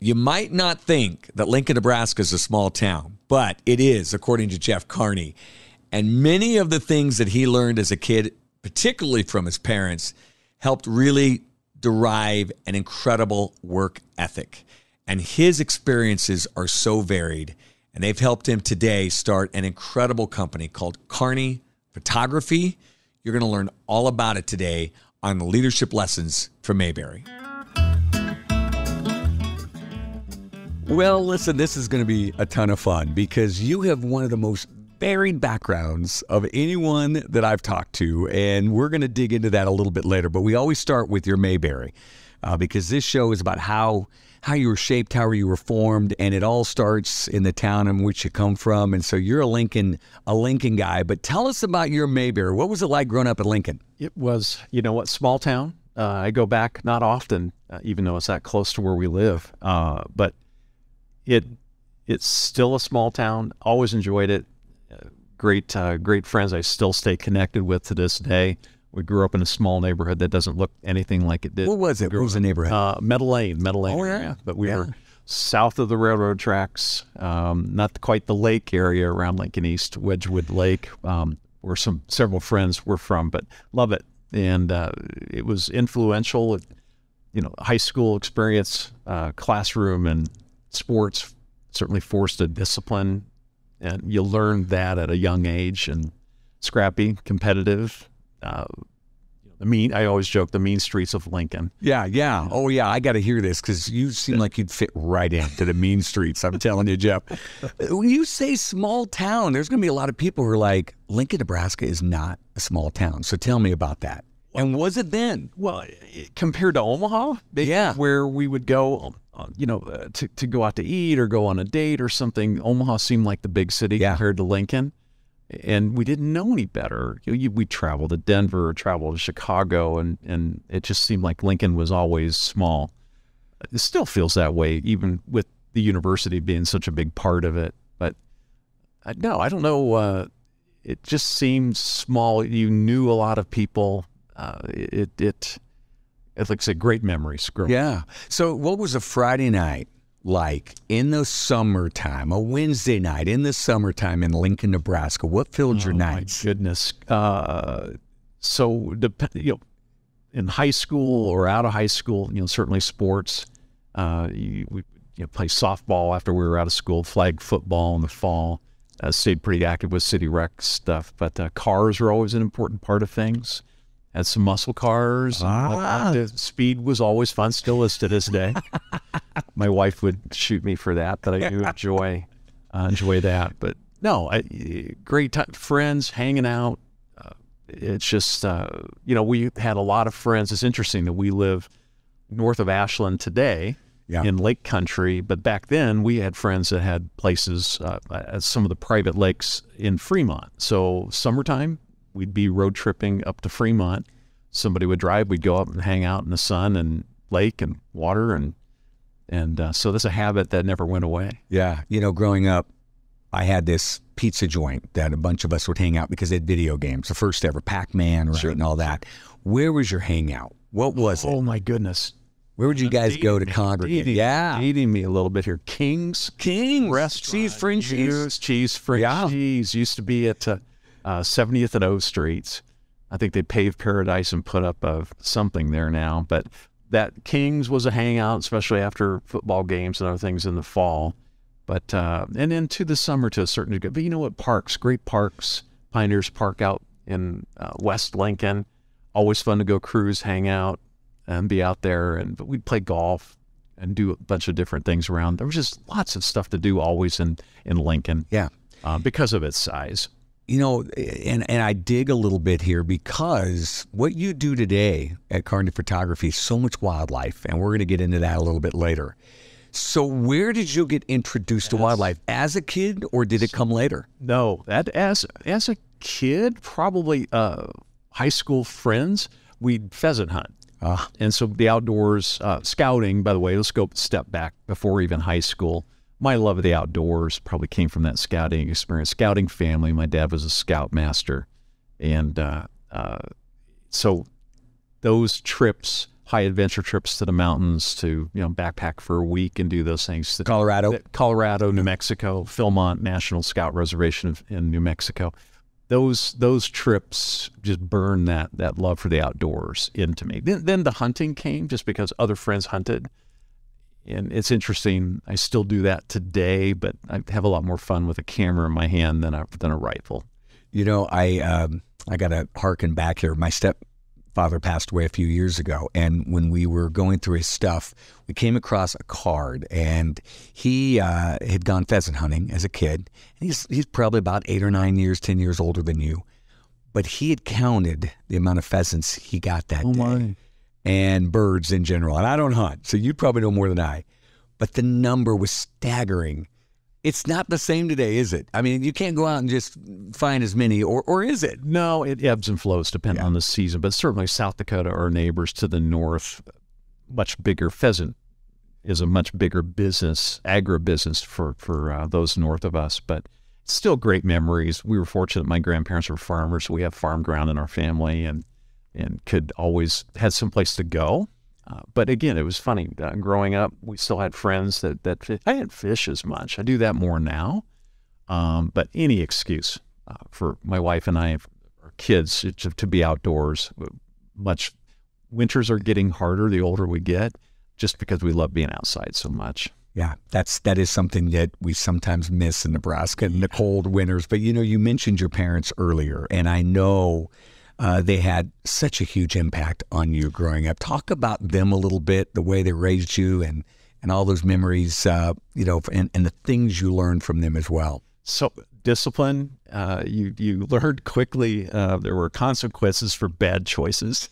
you might not think that Lincoln, Nebraska is a small town, but it is, according to Jeff Carney. And many of the things that he learned as a kid, particularly from his parents, helped really derive an incredible work ethic. And his experiences are so varied, and they've helped him today start an incredible company called Carney Photography. You're going to learn all about it today on the leadership lessons from Mayberry. Well, listen, this is going to be a ton of fun because you have one of the most varied backgrounds of anyone that I've talked to, and we're going to dig into that a little bit later. But we always start with your Mayberry uh, because this show is about how how you were shaped, how you were formed, and it all starts in the town in which you come from. And so you're a Lincoln a Lincoln guy. But tell us about your Mayberry. What was it like growing up in Lincoln? It was, you know what, small town. Uh, I go back not often, uh, even though it's that close to where we live. Uh, but it it's still a small town. Always enjoyed it. great, uh, great friends. I still stay connected with to this day. We grew up in a small neighborhood that doesn't look anything like it did. What was it? What was the neighborhood? Uh, Meadow Lane. Meadow Lane. Oh, yeah. But we Yeah. were south of the railroad tracks, um, not quite the lake area around Lincoln East, Wedgewood Lake, um, where some several friends were from. But love it, and uh, it was influential. You know, high school experience, uh, classroom, and sports certainly forced a discipline, and you learn that at a young age. And scrappy, competitive. Uh, the mean. I always joke the mean streets of Lincoln. Yeah, yeah. Oh, yeah. I got to hear this because you seem like you'd fit right into the mean streets. I'm telling you, Jeff. When you say small town, there's going to be a lot of people who are like, Lincoln, Nebraska is not a small town. So tell me about that. And was it then? Well, compared to Omaha, Yeah. where we would go, uh, you know, uh, to, to go out to eat or go on a date or something, Omaha seemed like the big city Yeah. compared to Lincoln. And we didn't know any better. You, you, we traveled to Denver, or traveled to Chicago, and, and it just seemed like Lincoln was always small. It still feels that way, even with the university being such a big part of it. But uh, no, I don't know. Uh, it just seemed small. You knew a lot of people. Uh, it it it looks like great memories. Growing. Yeah. So, what was a Friday night like in the summertime, a Wednesday night in the summertime in Lincoln, Nebraska? What filled your Oh, my nights? goodness. Uh, so dep- you know, in high school or out of high school, you know, certainly sports. Uh, you, we you know, play softball after we were out of school, flag football in the fall. Uh, stayed pretty active with city rec stuff, but uh, cars were always an important part of things. Had some muscle cars. Ah. speed was always fun, still is to this day. My wife would shoot me for that, but I do enjoy uh, enjoy that. But no, I, great time, friends hanging out. Uh, it's just uh, you know we had a lot of friends. It's interesting that we live north of Ashland today Yeah. in Lake Country, but back then we had friends that had places uh, at some of the private lakes in Fremont. So summertime, we'd be road tripping up to Fremont. Somebody would drive, we'd go up and hang out in the sun and lake and water and and uh, so that's a habit that never went away. Yeah. You know, growing up, I had this pizza joint that a bunch of us would hang out because they had video games, the first ever Pac Man, right, and all that. Where was your hangout? What was it? Oh my goodness. Where would you guys go to congregate? Dating, Yeah. dating me a little bit here. King's Kings. Restaurant. Cheese, French cheese. Cheese, cheese, French Yeah. cheese. Used to be at uh, uh, 70th and O Streets. I think they paved Paradise and put up uh, something there now. But that King's was a hangout, especially after football games and other things in the fall. But uh, and into the summer to a certain degree. But you know what? Parks, great parks. Pioneers Park out in uh, West Lincoln. Always fun to go cruise, hang out, and be out there. And but we'd play golf and do a bunch of different things around. There was just lots of stuff to do always in in Lincoln Yeah. uh, because of its size. You know, and, and I dig a little bit here because what you do today at Carney Photography is so much wildlife, and we're going to get into that a little bit later. So, where did you get introduced to wildlife as a kid, or did it come later? No, that as as a kid, probably uh, high school friends, we'd pheasant hunt. Ah. and so the outdoors, uh, scouting, by the way, let's go step back before even high school. My love of the outdoors probably came from that scouting experience, scouting family. My dad was a scout master. And uh, uh, so those trips high adventure trips to the mountains to you know backpack for a week and do those things. Colorado, Colorado, New Mexico, Philmont National Scout Reservation in New Mexico. Those those trips just burned that that love for the outdoors into me. Then then the hunting came just because other friends hunted. And it's interesting. I still do that today, but I have a lot more fun with a camera in my hand than a than a rifle. You know, I um, I got to harken back here. My stepfather passed away a few years ago, and when we were going through his stuff, we came across a card, and he uh, had gone pheasant hunting as a kid. He's he's probably about eight or nine years, ten years older than you, but he had counted the amount of pheasants he got that Oh day my! And birds in general. And I don't hunt, so you probably know more than I. But the number was staggering. It's not the same today, is it? I mean, you can't go out and just find as many, or or is it? No, it ebbs and flows depending on the season, but certainly South Dakota, our neighbors to the north, much bigger pheasant is a much bigger business, agribusiness for for uh, those north of us. But still, great memories. We were fortunate; my grandparents were farmers. So we have farm ground in our family, and and could always had some place to go. Uh, but again, it was funny. Uh, growing up, we still had friends that that fi- I didn't fish as much. I do that more now. Um, but any excuse uh, for my wife and I, our kids, to, to be outdoors. Much winters are getting harder the older we get, just because we love being outside so much. Yeah, that's that is something that we sometimes miss in Nebraska in the cold winters. But you know, you mentioned your parents earlier, and I know uh, they had such a huge impact on you growing up. Talk about them a little bit, the way they raised you, and and all those memories, uh, you know, and, and the things you learned from them as well. So discipline, uh, you you learned quickly. Uh, there were consequences for bad choices.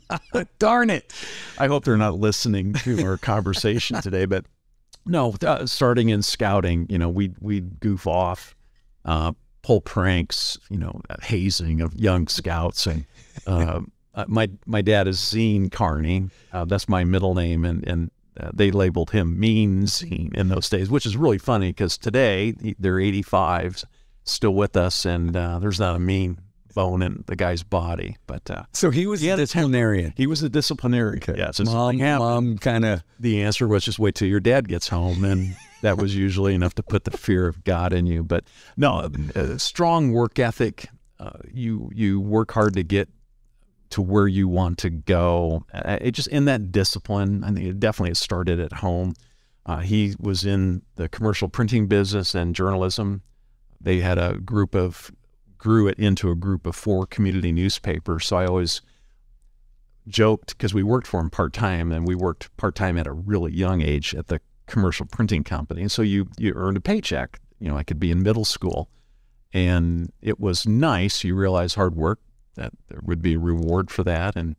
Darn it! I hope they're not listening to our conversation today, but no, uh, starting in scouting, you know, we we goof off, uh, pull pranks, you know, hazing of young scouts, and uh, uh, my my dad is Zine Carney. Uh, that's my middle name, and and uh, they labeled him Mean Zine in those days, which is really funny because today he- they're 85, still with us, and uh, there's not a mean bone in the guy's body, but. Uh, So he was Yeah, a disciplinarian. he was a disciplinarian. Yes, it's Mom, mom, kind of. the answer was just wait till your dad gets home and that was usually enough to put the fear of god in you but no uh, strong work ethic uh, you you work hard to get to where you want to go uh, it just in that discipline i think it definitely started at home uh, he was in the commercial printing business and journalism they had a group of grew it into a group of four community newspapers so i always joked because we worked for him part time, and we worked part time at a really young age at the commercial printing company. And so you you earned a paycheck. You know, I could be in middle school, and it was nice. You realize hard work that there would be a reward for that, and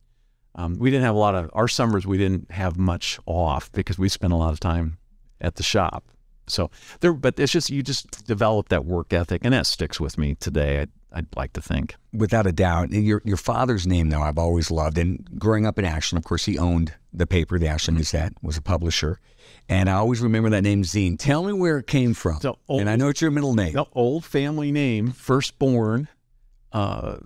um, we didn't have a lot of our summers. We didn't have much off because we spent a lot of time at the shop. So there, but it's just you just develop that work ethic, and that sticks with me today. I'd, I'd like to think. without a doubt. Your your father's name, though, I've always loved. And growing up in Ashland, of course, he owned the paper, the Ashland Gazette, was a publisher. And I always remember that name, Zine. Tell me where it came from. Old- and I know it's your middle name. The old family name, firstborn, uh,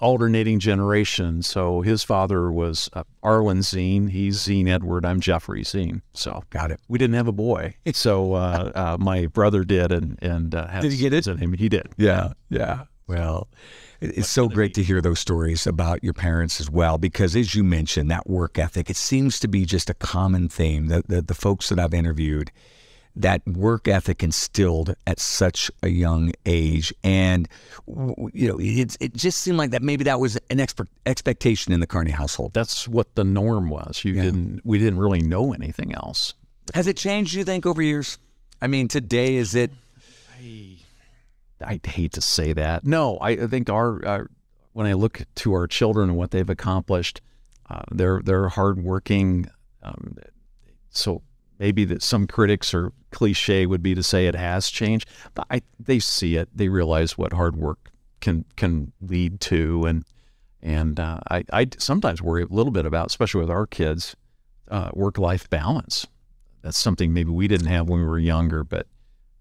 alternating generation. So his father was uh, Arlen Zine. He's Zine Edward. I'm Jeffrey Zine. So Got it. we didn't have a boy. So uh, uh, my brother did, and and uh, Did he get it? name. He did. Yeah, yeah. Well, it- it's so great to hear those stories about your parents as well, because as you mentioned, that work ethic, it seems to be just a common theme. The, the, the folks that I've interviewed, that work ethic instilled at such a young age. And, you know, it's, it just seemed like that maybe that was an expe- expectation in the Carney household. That's what the norm was. You didn't. We didn't really know anything else. Has it changed, you think, over years? I mean, today, is it? I hate to say that. No, I I think our, our when I look to our children and what they've accomplished, uh, they're they're hardworking. Um, so maybe that some critics or cliche would be to say it has changed, but I they see it. They realize what hard work can can lead to, and and uh, I I sometimes worry a little bit about, especially with our kids, uh, work life balance. That's something maybe we didn't have when we were younger, but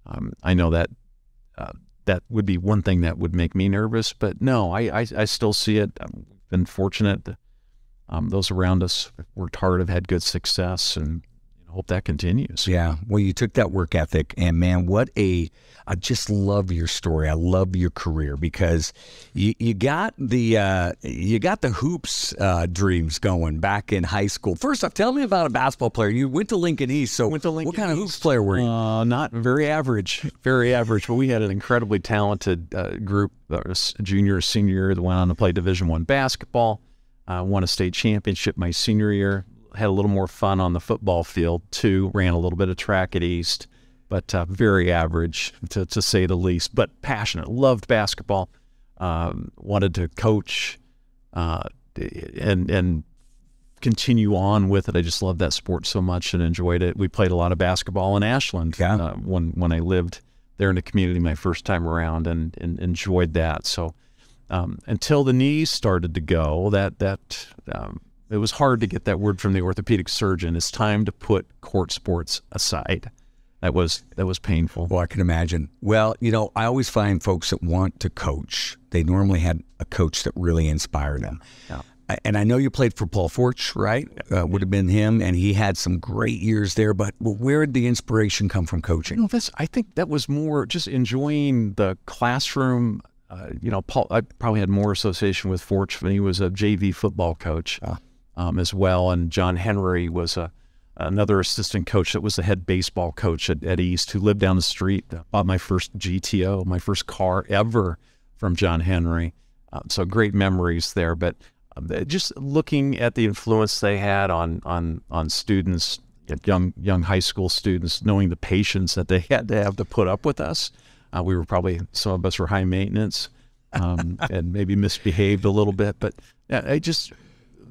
um, I know that uh, that would be one thing that would make me nervous. But no, I I, I still see it. I've been fortunate. um, those around us worked hard, have had good success, and hope that continues. Yeah. Well, you took that work ethic, and man, what a I just love your story. I love your career because you, you got the uh, you got the hoops uh, dreams going back in high school. First off, tell me about a basketball player. You went to Lincoln East, so went to Lincoln what kind East. of hoops player were you? Uh, not very average, very average. But we had an incredibly talented uh, group, junior, senior, that went on to play Division One basketball. Uh, won a state championship my senior year had a little more fun on the football field too. Ran a little bit of track at East, but uh, very average to, to say the least. But passionate, loved basketball, um, wanted to coach, uh, and and continue on with it. I just loved that sport so much and enjoyed it. We played a lot of basketball in Ashland yeah. uh, when when I lived there in the community my first time around, and, and enjoyed that. So. Um, until the knees started to go, that that um, it was hard to get that word from the orthopedic surgeon. It's time to put court sports aside. That was that was painful. Well, I can imagine. Well, you know, I always find folks that want to coach. They normally had a coach that really inspired them. Yeah. And I know you played for Paul Forch, right? Uh, would have been him, and he had some great years there. But where did the inspiration come from coaching? You know, this, I think that was more just enjoying the classroom. Uh, you know, Paul. I probably had more association with Forch when he was a JV football coach. Ah um, as well. And John Henry was a, another assistant coach that was the head baseball coach at, at East who lived down the street. Bought my first GTO, my first car ever from John Henry. Uh, so great memories there. But uh, just looking at the influence they had on on on students, young young high school students, knowing the patience that they had to have to put up with us. Uh, we were probably some of us were high maintenance um, and maybe misbehaved a little bit, but yeah, I just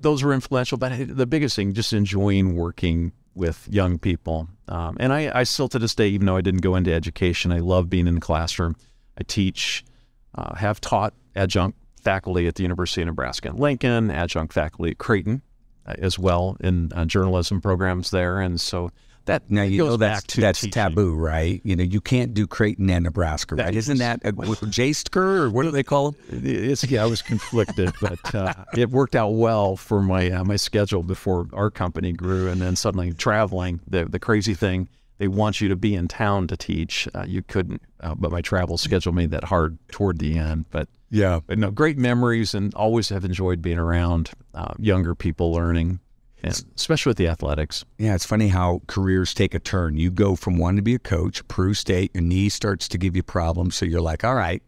those were influential. But the biggest thing, just enjoying working with young people. Um, and I, I, still to this day, even though I didn't go into education, I love being in the classroom. I teach, uh, have taught adjunct faculty at the University of Nebraska in Lincoln, adjunct faculty at Creighton uh, as well in uh, journalism programs there. And so that now you know that's that's taboo, right? You know, you can't do Creighton and Nebraska, right? Is, not that a, JSTCR or what do they call them? Yeah, I was conflicted, but uh, it worked out well for my uh, my schedule before our company grew, and then suddenly traveling. The the crazy thing, they want you to be in town to teach. Uh, you couldn't, uh, but my travel schedule made that hard toward the end. But yeah, but no, great memories, and always have enjoyed being around uh, younger people learning especially with the athletics. Yeah, it's funny how careers take a turn. You go from wanting to be a coach, Peru State, your knee starts to give you problems, so you're like, all right,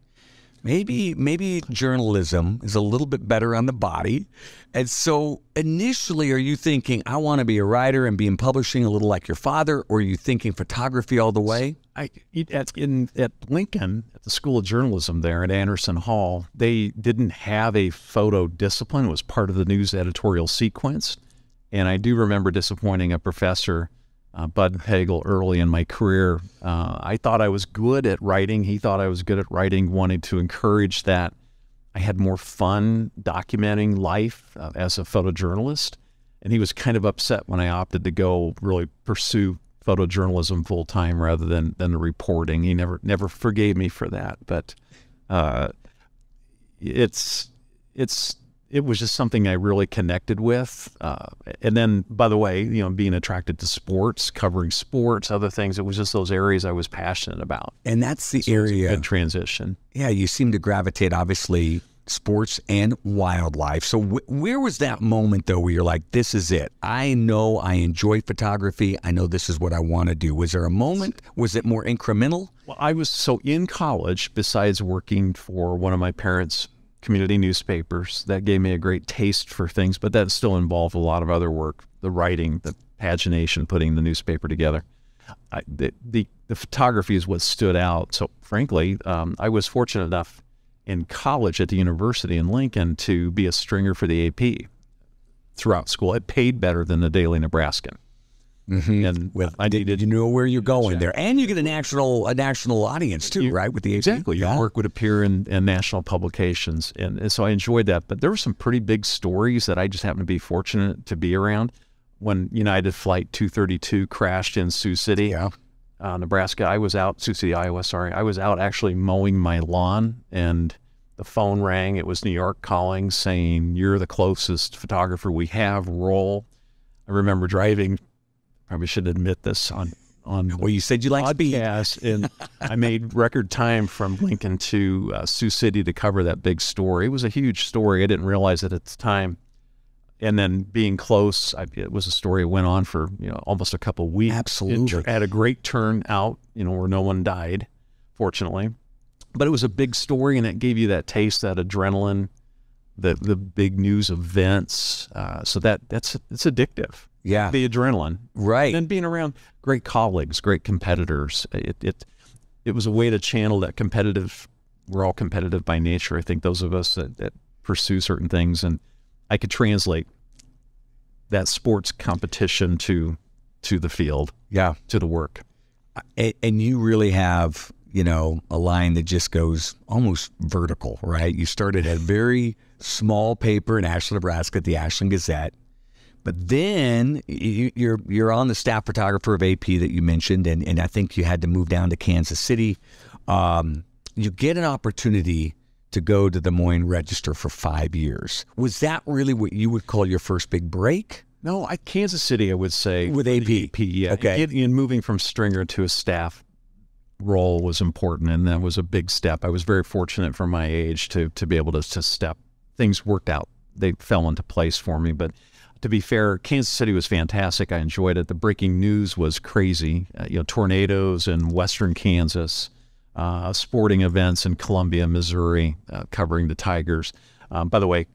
maybe maybe journalism is a little bit better on the body. And so initially, are you thinking I want to be a writer and be in publishing a little like your father, or are you thinking photography all the way? I at in at Lincoln at the School of Journalism there at Andersen Hall, they didn't have a photo discipline. It was part of the news editorial sequence. And I do remember disappointing a professor, uh, Bud Pagel, early in my career. Uh, I thought I was good at writing. He thought I was good at writing, wanted to encourage that. I had more fun documenting life uh, as a photojournalist. And he was kind of upset when I opted to go really pursue photojournalism full time rather than than the reporting. He never never forgave me for that. But uh, it's it's it was just something I really connected with. Uh, and then, by the way, you know, being attracted to sports, covering sports, other things, it was just those areas I was passionate about. And that's the so area. good transition. Yeah, you seem to gravitate, obviously, sports and wildlife. So, wh- where was that moment, though, where you're like, this is it? I know I enjoy photography. I know this is what I want to do. Was there a moment? Was it more incremental? Well, I was so in college, besides working for one of my parents' community newspapers. That gave me a great taste for things, but that still involved a lot of other work the writing, the pagination, putting the newspaper together. I, the, the, the, photography is what stood out. So, frankly, um, I was fortunate enough in college at the university in Lincoln to be a stringer for the AP throughout school. It paid better than the Daily Nebraskan. Mm-hmm. And with I did you know where you're going there, and you get a national a national audience too, you, right? With the AP. exactly yeah. your work would appear in, in national publications, and, and, so I enjoyed that. But there were some pretty big stories that I just happened to be fortunate to be around. When United Flight 232 crashed in Sioux City, yeah. uh, Nebraska, I was out Sioux City, Iowa. Sorry, I was out actually mowing my lawn and the phone rang. It was New York calling, saying you're the closest photographer we have. Roll. I remember driving. Probably should admit this on on well, you said you like. Yes, and I made record time from Lincoln to uh, Sioux City to cover that big story. It was a huge story. I didn't realize it at the time. And then being close, I, it was a story that went on for you know almost a couple weeks. Absolutely, it had a great turnout. You know, where no one died, fortunately, but it was a big story, and it gave you that taste, that adrenaline, the the big news events. Uh, so that that's it's addictive. Yeah, the adrenaline, right? And then being around great colleagues, great competitors. It it it was a way to channel that competitive. We're all competitive by nature. I think those of us that, that pursue certain things, and I could translate that sports competition to to the field. Yeah, to the work. Uh, and you really have you know, a line that just goes almost vertical, right? You started at a very small paper in Ashland, Nebraska, at the Ashland Gazette. But then you, are you're on the staff photographer of AP that you mentioned, and, and I think you had to move down to Kansas City. Um, you get an opportunity to go to the Des Moines Register for five years. Was that really what you would call your first big break? No, I, Kansas City, I would say with AP. AP, yeah. Okay. In moving from stringer to a staff role was important, and that was a big step. I was very fortunate for my age to to be able to, to step. Things worked out; they fell into place for me. But to be fair, Kansas City was fantastic. I enjoyed it. The breaking news was crazy. Uh, you know, tornadoes in western Kansas, uh, sporting events in Columbia, Missouri, uh, covering the Tigers. Um, by the way,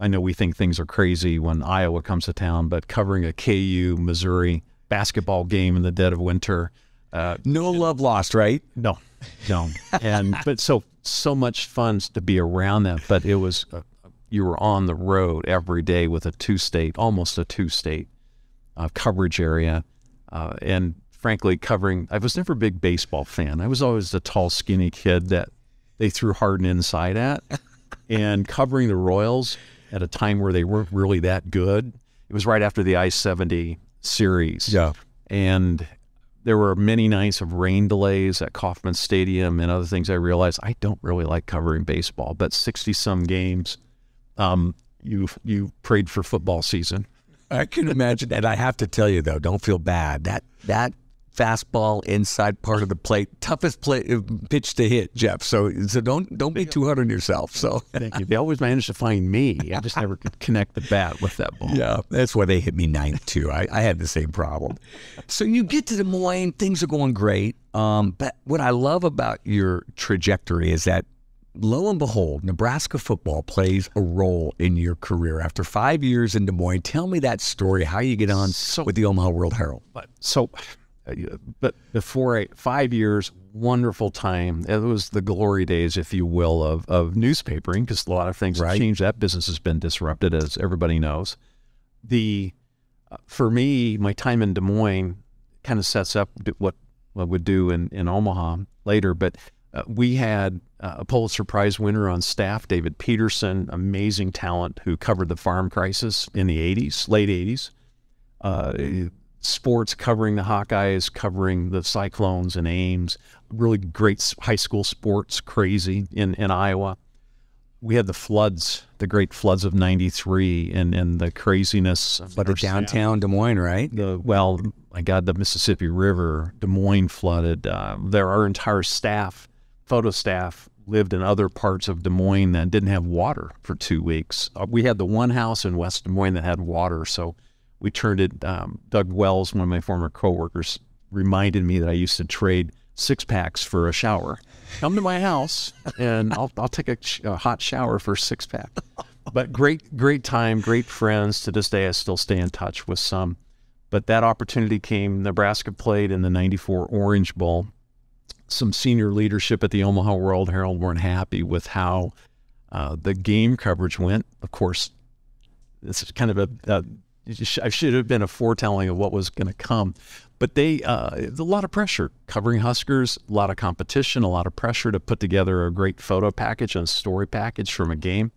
I know we think things are crazy when Iowa comes to town, but covering a KU Missouri basketball game in the dead of winter uh, no love lost, right? No, no. And but so so much fun to be around that. But it was uh, you were on the road every day with a two state, almost a two state uh, coverage area, uh, and frankly covering. I was never a big baseball fan. I was always the tall, skinny kid that they threw hard and inside at, and covering the Royals at a time where they weren't really that good. It was right after the I seventy series. Yeah. And there were many nights of rain delays at Kauffman Stadium and other things. I realized I don't really like covering baseball, but 60 some games, um, you you prayed for football season. I can imagine, and I have to tell you though, don't feel bad. That that fastball inside part of the plate, toughest play, uh, pitch to hit, Jeff. So so don't don't be too hard on yourself. So thank you. They always manage to find me. I just never could connect the bat with that ball. Yeah, that's why they hit me ninth too. I, I had the same problem. So you get to Des Moines, things are going great. Um, but what I love about your trajectory is that lo and behold, Nebraska football plays a role in your career. After five years in Des Moines, tell me that story, how you get on so, with the Omaha World Herald. But, so uh, but before I, five years, wonderful time. It was the glory days, if you will, of, of newspapering because a lot of things right. have changed. That business has been disrupted, as everybody knows. The uh, for me, my time in Des Moines kind of sets up what what would do in, in Omaha later. But uh, we had uh, a Pulitzer Prize winner on staff, David Peterson, amazing talent who covered the farm crisis in the 80s, late 80s. Uh, sports covering the Hawkeyes, covering the Cyclones and Ames. Really great high school sports, crazy in, in Iowa. We had the floods, the great floods of '93, and, and the craziness. Flooded downtown Des Moines, right? The well, my God, the Mississippi River, Des Moines flooded. Uh, there, our entire staff, photo staff, lived in other parts of Des Moines that didn't have water for two weeks. Uh, we had the one house in West Des Moines that had water, so we turned it. Um, Doug Wells, one of my former coworkers, reminded me that I used to trade six packs for a shower. Come to my house and I'll, I'll take a, a hot shower for six pack. But great, great time, great friends. To this day, I still stay in touch with some. But that opportunity came. Nebraska played in the 94 Orange Bowl. Some senior leadership at the Omaha World Herald weren't happy with how uh, the game coverage went. Of course, this is kind of a, a I should have been a foretelling of what was going to come. But they, uh, a lot of pressure covering Huskers, a lot of competition, a lot of pressure to put together a great photo package and story package from a game.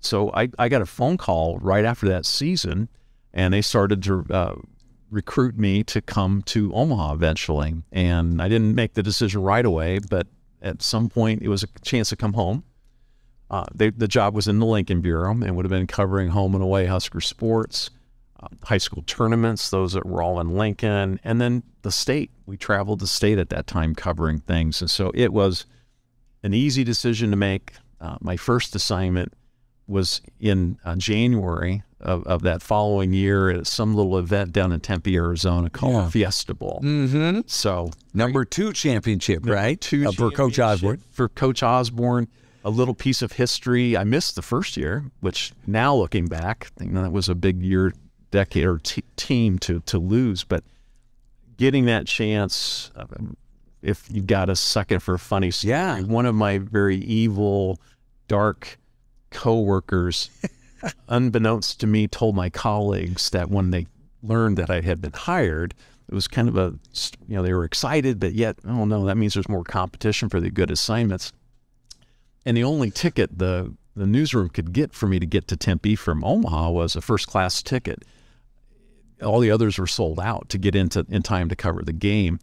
So I, I got a phone call right after that season, and they started to uh, recruit me to come to Omaha eventually. And I didn't make the decision right away, but at some point it was a chance to come home. Uh, they, the job was in the Lincoln Bureau and would have been covering home and away Husker sports, uh, high school tournaments, those that were all in Lincoln, and then the state. We traveled the state at that time covering things. And so it was an easy decision to make. Uh, my first assignment was in uh, January of, of, that following year at some little event down in Tempe, Arizona called yeah. Fiesta Bowl. Mm-hmm. So number two championship, right? Two uh, for Coach Osborne. For Coach Osborne, a little piece of history. I missed the first year, which now looking back, I think that was a big year, decade or t- team to to lose. But getting that chance, uh, if you got a second for a funny story, yeah. one of my very evil, dark coworkers, unbeknownst to me, told my colleagues that when they learned that I had been hired, it was kind of a, you know, they were excited, but yet, oh no, that means there's more competition for the good assignments. And the only ticket the the newsroom could get for me to get to Tempe from Omaha was a first class ticket. All the others were sold out to get into in time to cover the game.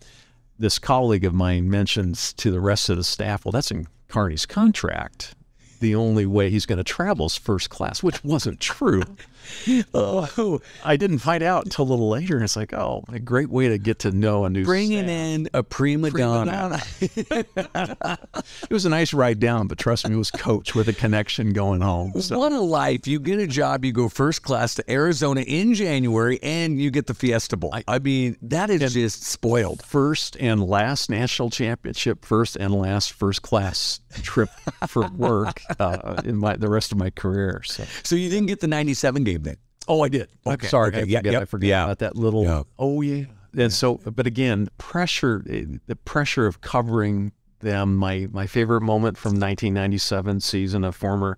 This colleague of mine mentions to the rest of the staff, well, that's in Carney's contract the only way he's going to travel is first class, which wasn't true. oh, I didn't find out until a little later. It's like, oh, a great way to get to know a new bringing in a prima, prima donna. it was a nice ride down, but trust me, it was coach with a connection going home. So. What a life! You get a job, you go first class to Arizona in January, and you get the Fiesta Bowl. I, I mean, that is just spoiled. First and last national championship, first and last first class trip for work uh, in my the rest of my career. So, so you didn't get the '97 game then? Oh, I did. Okay. Sorry, okay. I, yeah, forget, yep. I forgot yeah. about that little. Yeah. Oh yeah. And so, but again, pressure, eh, the pressure of covering them. My my favorite moment from 1997 season, a former,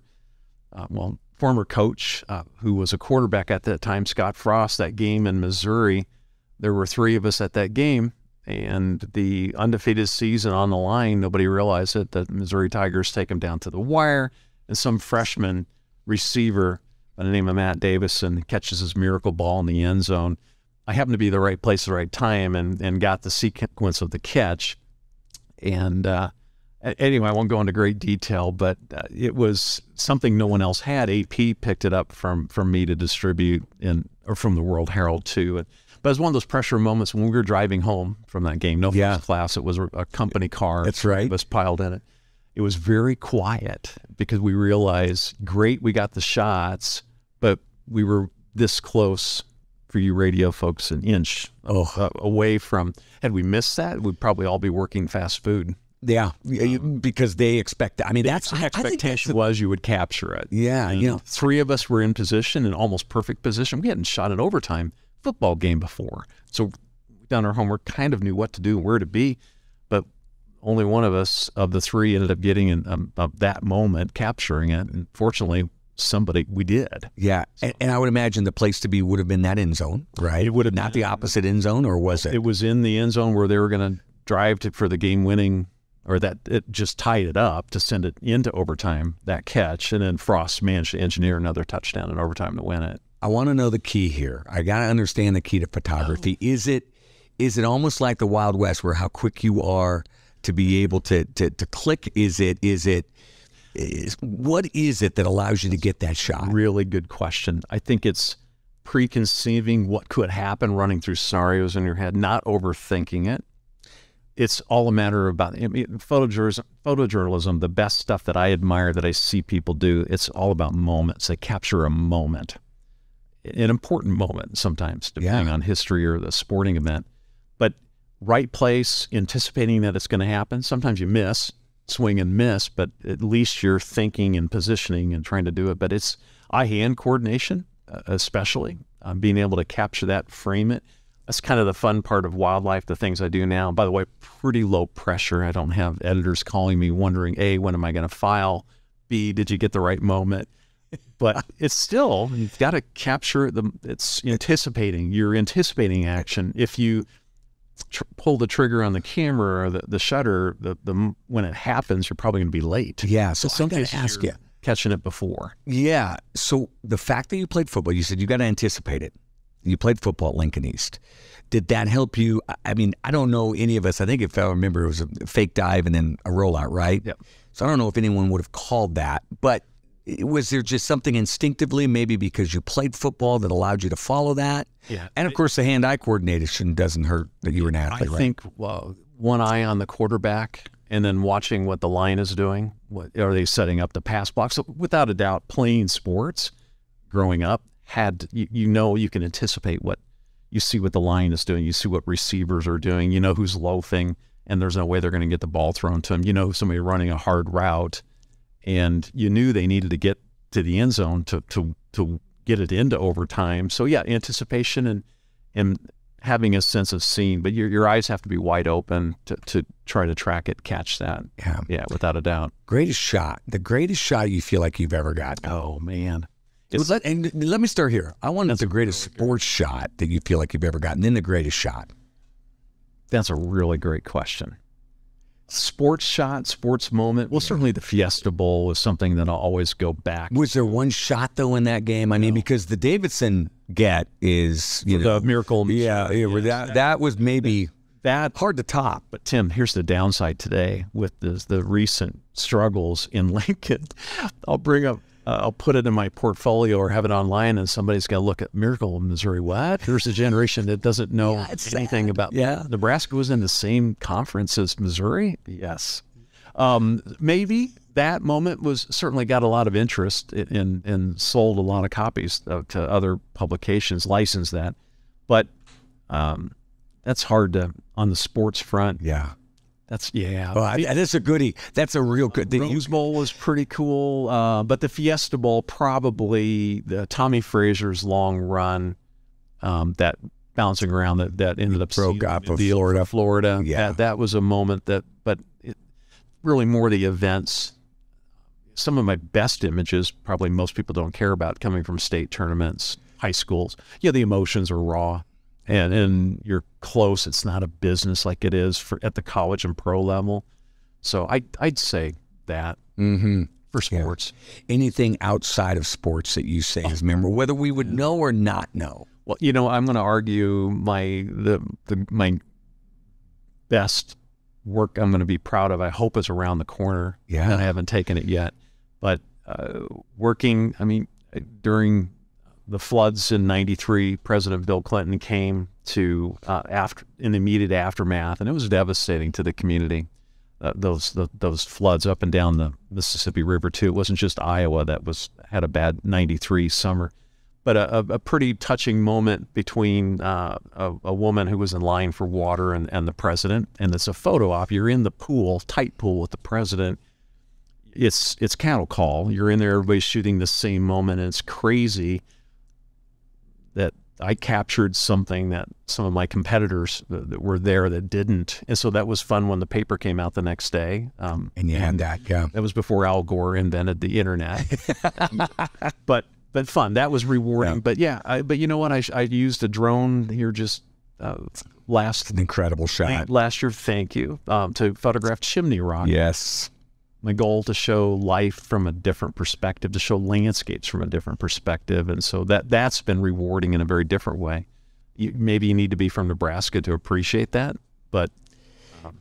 uh, well, former coach uh, who was a quarterback at that time, Scott Frost. That game in Missouri, there were three of us at that game, and the undefeated season on the line. Nobody realized it. The Missouri Tigers take them down to the wire, and some freshman receiver by the name of Matt Davison catches his miracle ball in the end zone. I happened to be the right place at the right time and, and got the sequence of the catch. And uh, anyway, I won't go into great detail, but uh, it was something no one else had. AP picked it up from from me to distribute in or from the World Herald too. And, but it was one of those pressure moments when we were driving home from that game. No yeah. first class. It was a company car. That's right. It was piled in it. It was very quiet because we realized, great, we got the shots, but we were this close for you radio folks, an inch oh. uh, away from. Had we missed that, we'd probably all be working fast food. Yeah, because they expect. I mean, that's the expectation was you would capture it. Yeah, and you know, three of us were in position, in almost perfect position. We hadn't shot an overtime football game before. So we done our homework, kind of knew what to do and where to be, but only one of us of the three ended up getting in um, that moment, capturing it. And fortunately, somebody we did. Yeah, so. and, and, I would imagine the place to be would have been that end zone, right? It would have not the opposite end zone, or was it? It was in the end zone where they were going to drive to for the game winning, or that it just tied it up to send it into overtime. That catch, and then Frost managed to engineer another touchdown in overtime to win it. I want to know the key here. I got to understand the key to photography. Oh. Is it is it almost like the Wild West where how quick you are to be able to to, to click? Is it is it is, what is it that allows you to get that shot? Really good question. I think it's preconceiving what could happen, running through scenarios in your head, not overthinking it. It's all a matter about I mean, photojournalism, photojournalism. The best stuff that I admire that I see people do, it's all about moments. They capture a moment an important moment sometimes, depending yeah. on history or the sporting event. But right place, anticipating that it's going to happen. Sometimes you miss, swing and miss, but at least you're thinking and positioning and trying to do it. But it's eye hand coordination, uh, especially um, being able to capture that, frame it. That's kind of the fun part of wildlife, the things I do now. By the way, pretty low pressure. I don't have editors calling me wondering, A, when am I going to file? B, did you get the right moment? but it's still you've got to capture the it's anticipating you're anticipating action if you tr- pull the trigger on the camera or the, the shutter the, the when it happens you're probably going to be late yeah so, so i'm going to ask you catching it before yeah so the fact that you played football you said you got to anticipate it You played football at Lincoln East. Did that help you? I- I mean, I don't know any of us. I think if I remember, it was a fake dive and then a rollout, right? Yep. So I don't know if anyone would have called that, but was there just something instinctively, maybe because you played football, that allowed you to follow that? Yeah. And of course, the hand-eye coordination doesn't hurt that you were an I athlete, right? think well, one eye on the quarterback and then watching what the line is doing. What are they setting up the pass block? So without a doubt, playing sports growing up had you, you know you can anticipate what you see what the line is doing. You see what receivers are doing. You know who's loafing, and there's no way they're going to get the ball thrown to them. You know somebody running a hard route, and you knew they needed to get to the end zone to to to get it into overtime. So yeah, anticipation and and having a sense of seeing, but your your eyes have to be wide open to, to try to track it, catch that. yeah. Yeah, without a doubt. Greatest shot, the greatest shot you feel like you've ever got. Oh man. Well, let, and let me start here. I want the greatest sports shot that you feel like you've ever gotten, then the greatest shot. That's a really great question. Sports shot, sports moment. Well, certainly the Fiesta Bowl was something that I'll always go back. Was there one shot though in that game? I mean, because the Davidson get is you know, The miracle. yeah, yeah, that that was maybe That hard to top. But Tim, here's the downside today with the, the recent struggles in Lincoln. I'll bring up, uh, I'll put it in my portfolio or have it online, and somebody's going to look at Miracle in Missouri. What? There's a generation that doesn't know it's anything about. Yeah. Nebraska was in the same conference as Missouri. Yes. Um, maybe that moment was certainly got a lot of interest in, in and sold a lot of copies uh, to other publications, licensed that, but um, that's hard to on the sports front. Yeah. That's yeah. Well, I, that's a goodie. That's a real good. Thing. The. Rose Bowl was pretty cool, uh, but the Fiesta Bowl probably the Tommy Frazier's long run, um, that bouncing around that that ended up Broke up of Florida. Florida. Yeah. that, that was a moment that, but it, really more the events. Some of my best images, probably most people don't care about, coming from state tournaments, high schools. Yeah, the emotions are raw, and and you're close. It's not a business like it is for at the college and pro level. So I I'd say that Mm-hmm. for sports. Anything outside of sports that you say is memorable, whether we would know or not know. Well, you know, I'm going to argue my the, the my best work I'm going to be proud of. I hope is around the corner. Yeah. and I haven't taken it yet. But uh, working, I mean, during the floods in '93, President Bill Clinton came to uh, after in the immediate aftermath, and it was devastating to the community. Uh, those the, those floods up and down the Mississippi River too. It wasn't just Iowa that was had a bad '93 summer but a, a, pretty touching moment between uh, a, a woman who was in line for water and, and the president. And it's a photo op. You're in the pool, tight pool with the president. It's it's cattle call. You're in there. Everybody's shooting the same moment, and it's crazy that I captured something that some of my competitors that, that were there that didn't. And so that was fun when the paper came out the next day. Um, And you had that, yeah. that was before Al Gore invented the internet. but but fun. That was rewarding. Yeah. But yeah, I, but you know what? I, I used a drone here just uh, last An incredible shot. last year. Thank you um, to photograph Chimney Rock. Yes. My goal to show life from a different perspective, to show landscapes from a different perspective, and so that that's been rewarding in a very different way. You, maybe you need to be from Nebraska to appreciate that, but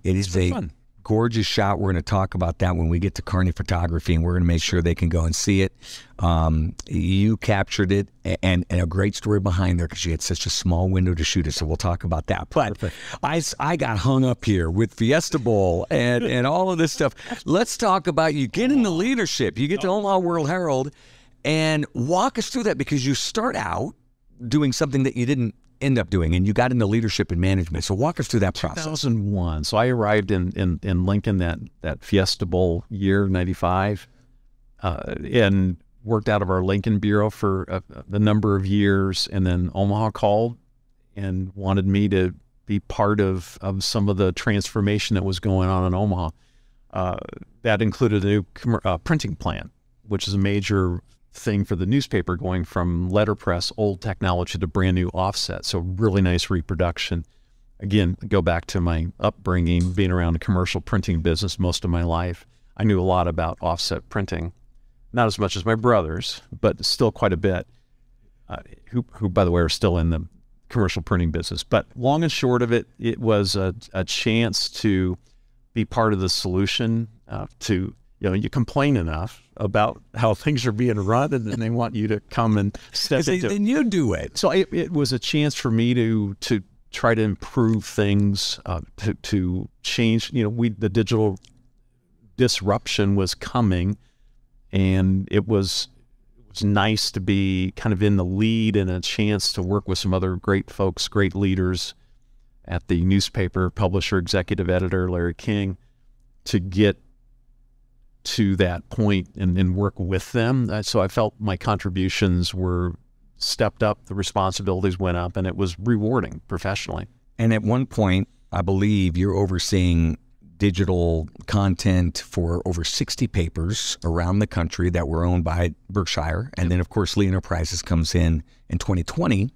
It is a fun. Gorgeous shot. We're going to talk about that when we get to Carney Photography, and we're going to make sure they can go and see it. Um, you captured it, and, and a great story behind there because you had such a small window to shoot it. So we'll talk about that. But I I got hung up here with Fiesta Bowl and, and all of this stuff. Let's talk about you get into leadership. You get to Omaha World Herald, and walk us through that because you start out doing something that you didn't end up doing, and you got into leadership and management. So walk us through that process. 2001. So I arrived in, in, in Lincoln that, that Fiesta Bowl year, 95, uh, and worked out of our Lincoln Bureau for a, a number of years. And then Omaha called and wanted me to be part of, of some of the transformation that was going on in Omaha. Uh, that included a new uh, printing plant, which is a major thing for the newspaper, going from letterpress, old technology, to brand new offset. So really nice reproduction. Again, go back to my upbringing, being around the commercial printing business most of my life. I knew a lot about offset printing, not as much as my brothers, but still quite a bit. uh, who, who, by the way, are still in the commercial printing business. But long and short of it, it was a, a chance to be part of the solution. Uh, to you know, you complain enough about how things are being run, and then they want you to come and step into. Then you do it. So it, it was a chance for me to to try to improve things, uh, to to change. You know, we the digital disruption was coming, and it was it was nice to be kind of in the lead and a chance to work with some other great folks, great leaders at the newspaper, publisher, executive editor Larry King, to get to that point and, and work with them. Uh, so I felt my contributions were stepped up, the responsibilities went up, and it was rewarding professionally. And at one point, I believe you're overseeing digital content for over 60 papers around the country that were owned by Berkshire. And yep. then, of course, Lee Enterprises comes in in 2020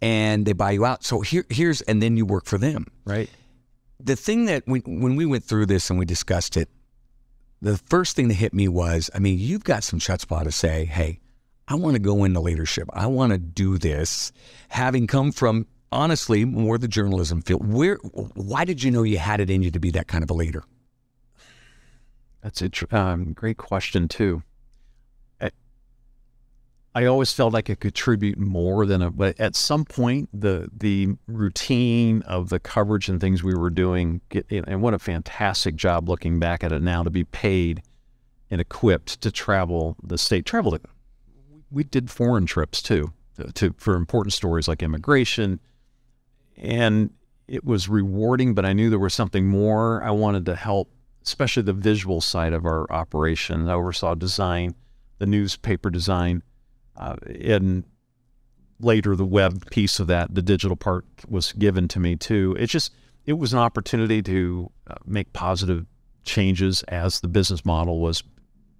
and they buy you out. So here, here's, and then you work for them. Right. The thing that we, when we went through this and we discussed it, the first thing that hit me was, I mean, you've got some chutzpah to say, hey, I want to go into leadership. I want to do this, having come from honestly more the journalism field. Where, why did you know you had it in you to be that kind of a leader? That's a um, great question too. I, always felt like I could contribute more than a, but at some point the the routine of the coverage and things we were doing, get, and what a fantastic job looking back at it now to be paid and equipped to travel the state, travel we did foreign trips too, uh, to for important stories like immigration, and it was rewarding. But I knew there was something more. I wanted to help, especially the visual side of our operation. I oversaw design, the newspaper design, uh, and later the web piece of that, the digital part was given to me too. It just it was an opportunity to uh, make positive changes as the business model was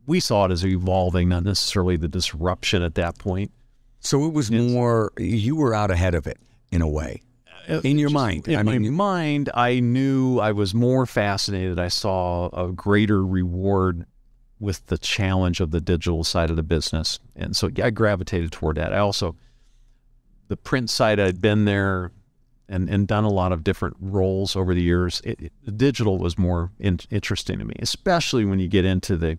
we saw it as evolving, not necessarily the disruption at that point. So it was it's, more you were out ahead of it in a way. Uh, in your just, mind. In I mean, my mind, I knew I was more fascinated. I saw a greater reward with the challenge of the digital side of the business. And so I gravitated toward that. I also, the print side, I'd been there and, and done a lot of different roles over the years. It, it, digital was more in, interesting to me, especially when you get into the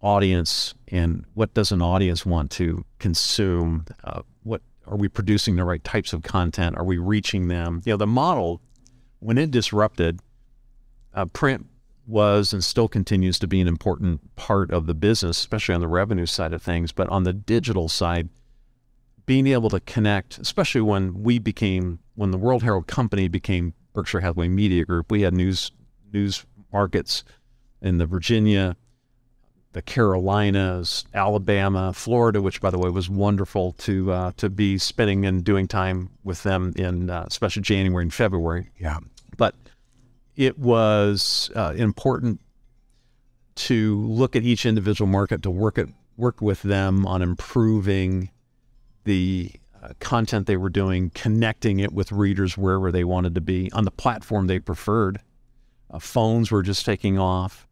audience and what does an audience want to consume? Uh, what are we producing the right types of content? Are we reaching them? You know, the model when it disrupted, uh, print was and still continues to be an important part of the business, especially on the revenue side of things. But on the digital side, being able to connect, especially when we became, when the World Herald Company became Berkshire Hathaway Media Group, we had news news markets in the Virginia, the Carolinas, Alabama, Florida, which by the way was wonderful to uh, to be spending and doing time with them in uh, especially January and February. Yeah, it was uh, important to look at each individual market to work at work with them on improving the uh, content they were doing, connecting it with readers wherever they wanted to be on the platform they preferred. Uh, phones were just taking off,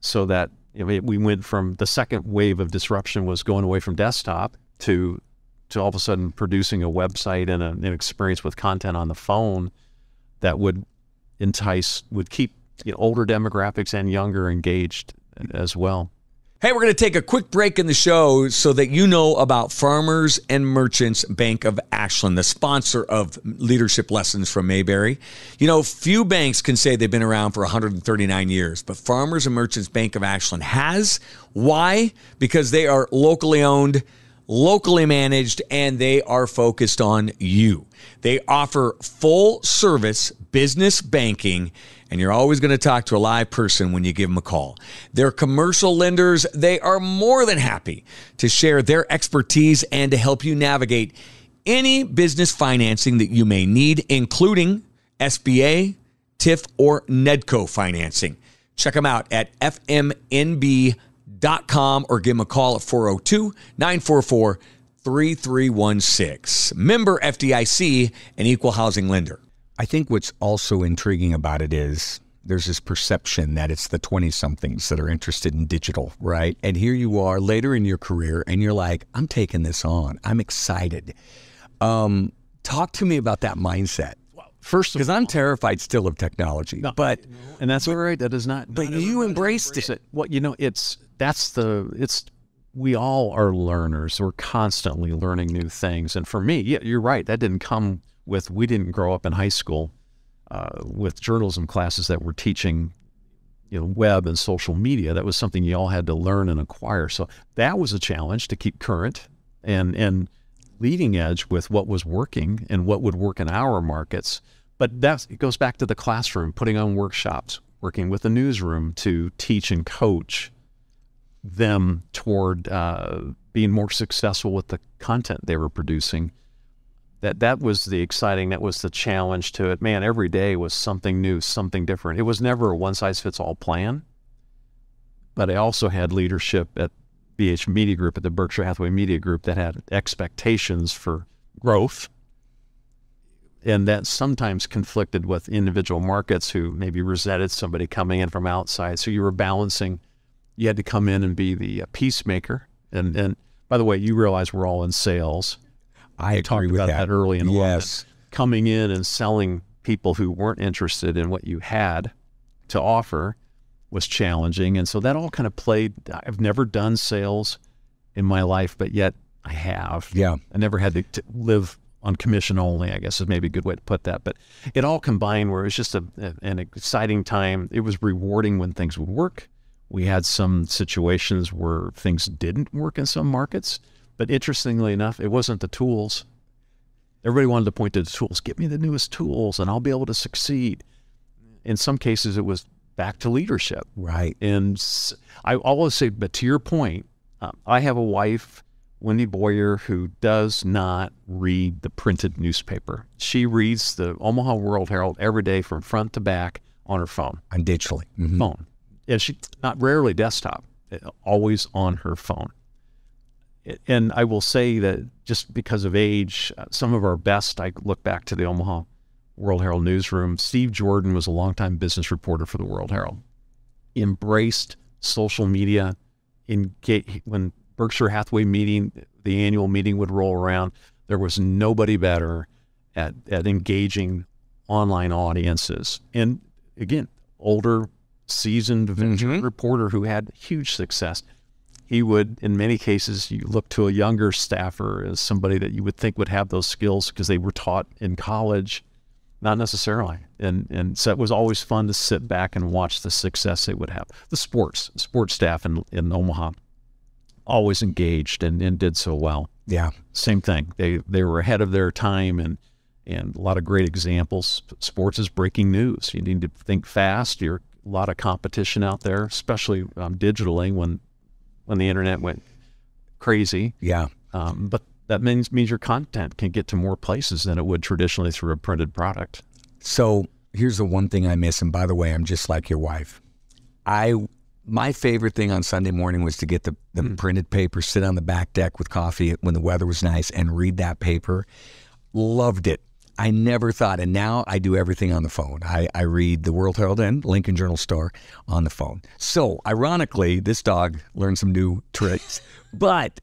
so that you know, we went from the second wave of disruption was going away from desktop to to all of a sudden producing a website and a, an experience with content on the phone that would entice would keep you know, older demographics and younger engaged as well. Hey, we're going to take a quick break in the show so that you know about Farmers and Merchants Bank of Ashland, the sponsor of Leadership Lessons from Mayberry. You know, few banks can say they've been around for 139 years, but Farmers and Merchants Bank of Ashland has. Why? Because they are locally owned, locally managed, and they are focused on you. They offer full service business banking and you're always going to talk to a live person when you give them a call. They're commercial lenders. They are more than happy to share their expertise and to help you navigate any business financing that you may need, including SBA, TIF, or NEDCO financing. Check them out at fmnb.com or give them a call at 402 944 3316. Member FDIC, an equal housing lender. I think what's also intriguing about it is there's this perception that it's the 20 somethings that are interested in digital, right? And here you are later in your career and you're like, I'm taking this on. I'm excited. Um, talk to me about that mindset. First, because I'm terrified still of technology, no, but and that's all right. That is not. But not you embraced it. it. Well, you know, it's that's the it's we all are learners. We're constantly learning new things. And for me, yeah, you're right. That didn't come with we didn't grow up in high school uh, with journalism classes that were teaching you know web and social media that was something you all had to learn and acquire so that was a challenge to keep current and and leading edge with what was working and what would work in our markets but that it goes back to the classroom putting on workshops working with the newsroom to teach and coach them toward uh, being more successful with the content they were producing. That that was the exciting that was the challenge to it. Man every day was something new something different. It was never a one size fits all plan but i also had leadership at bh media group at the berkshire hathaway media group that had expectations for growth. And that sometimes conflicted with individual markets who maybe resented somebody coming in from outside. So you were balancing you had to come in and be the uh, peacemaker and and by the way you realize we're all in sales I talked about that. that. early in yes. Coming in and selling people who weren't interested in what you had to offer was challenging. And so that all kind of played. I've never done sales in my life, but yet I have. Yeah. I never had to, to live on commission only, I guess is maybe a good way to put that. But it all combined where it was just a, an exciting time. It was rewarding when things would work. We had some situations where things didn't work in some markets. But interestingly enough, it wasn't the tools. Everybody wanted to point to the tools. Get me the newest tools, and I'll be able to succeed. In some cases, it was back to leadership. Right. And I always say, but to your point, um, I have a wife, Wendy Boyer, who does not read the printed newspaper. She reads the Omaha World Herald every day from front to back on her phone. And digitally. Mm-hmm. Phone. And she, not rarely desktop, always on her phone and I will say that just because of age, uh, some of our best, I look back to the Omaha World Herald newsroom. Steve Jordan was a longtime business reporter for the World Herald. Embraced social media. In when Berkshire Hathaway meeting, the annual meeting would roll around, there was nobody better at, at engaging online audiences. And again, older, seasoned mm-hmm. reporter who had huge success he would, in many cases, you look to a younger staffer as somebody that you would think would have those skills because they were taught in college, not necessarily. And and so it was always fun to sit back and watch the success they would have. The sports sports staff in in Omaha always engaged and, and did so well. Yeah, same thing. They they were ahead of their time and and a lot of great examples. Sports is breaking news. You need to think fast. You're a lot of competition out there, especially um, digitally when when the internet went crazy. Yeah. Um, but that means means your content can get to more places than it would traditionally through a printed product. So here's the one thing I miss, and by the way, I'm just like your wife. I my favorite thing on Sunday morning was to get the, the mm. printed paper, sit on the back deck with coffee when the weather was nice, and read that paper. Loved it. I never thought, and now I do everything on the phone. I, I read the World Herald and Lincoln Journal Star on the phone. So, ironically, this dog learned some new tricks. but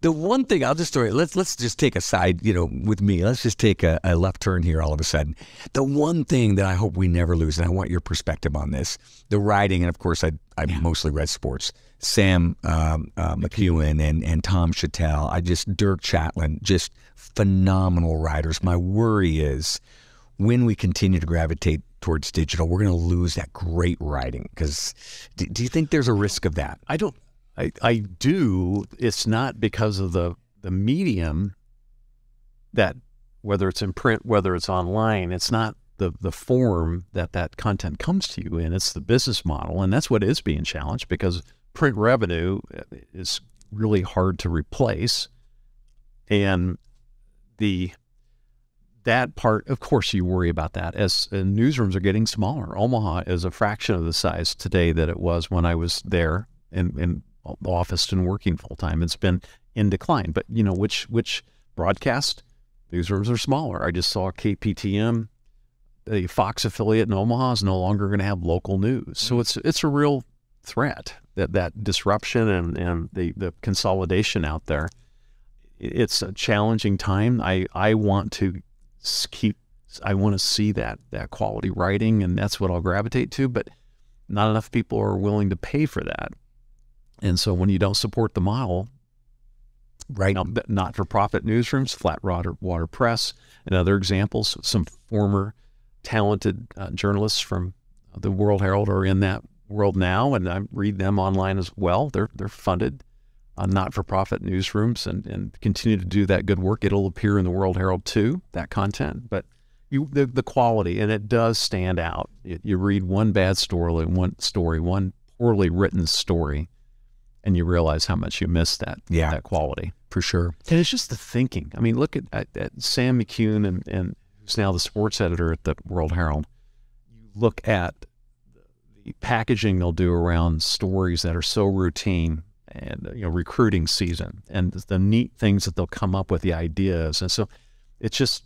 the one thing I'll just throw let's let's just take a side, you know, with me. Let's just take a, a left turn here all of a sudden. The one thing that I hope we never lose, and I want your perspective on this, the writing, and of course, I I yeah. mostly read sports. Sam um, uh, McKewon and, and Tom Shatel. I just, Dirk Chatelain, just phenomenal writers. My worry is when we continue to gravitate towards digital, we're going to lose that great writing. Because do, do, you think there's a risk of that? I don't. I, I do. It's not because of the the medium that whether it's in print, whether it's online, it's not the the form that that content comes to you in. It's the business model, and that's what is being challenged because print revenue is really hard to replace. And the that part, of course, you worry about that as uh, newsrooms are getting smaller. Omaha is a fraction of the size today that it was when I was there in, in office and working full time. It's been in decline. But you know, which which broadcast newsrooms are smaller? I just saw KPTM the Fox affiliate in Omaha is no longer going to have local news. So it's it's a real threat that that disruption and and the the consolidation out there. It's a challenging time. I I want to keep I want to see that that quality writing, and that's what I'll gravitate to. But not enough people are willing to pay for that. And so when you don't support the model, right? Now, Not for profit newsrooms, Flat Water Press, and other examples. Some former talented uh, journalists from the World Herald are in that world now, and I read them online as well. They're they're funded uh, not for profit newsrooms and, and continue to do that good work. It'll appear in the World Herald too, that content. But you the, the quality, and it does stand out. You, you read one bad story, one story, one poorly written story, and you realize how much you miss that yeah, that quality for sure. And it's just the thinking. I mean, look at, at, at Sam McKewon and, and who's now the sports editor at the World Herald. You look at packaging they'll do around stories that are so routine and you know recruiting season and the neat things that they'll come up with the ideas and so it's just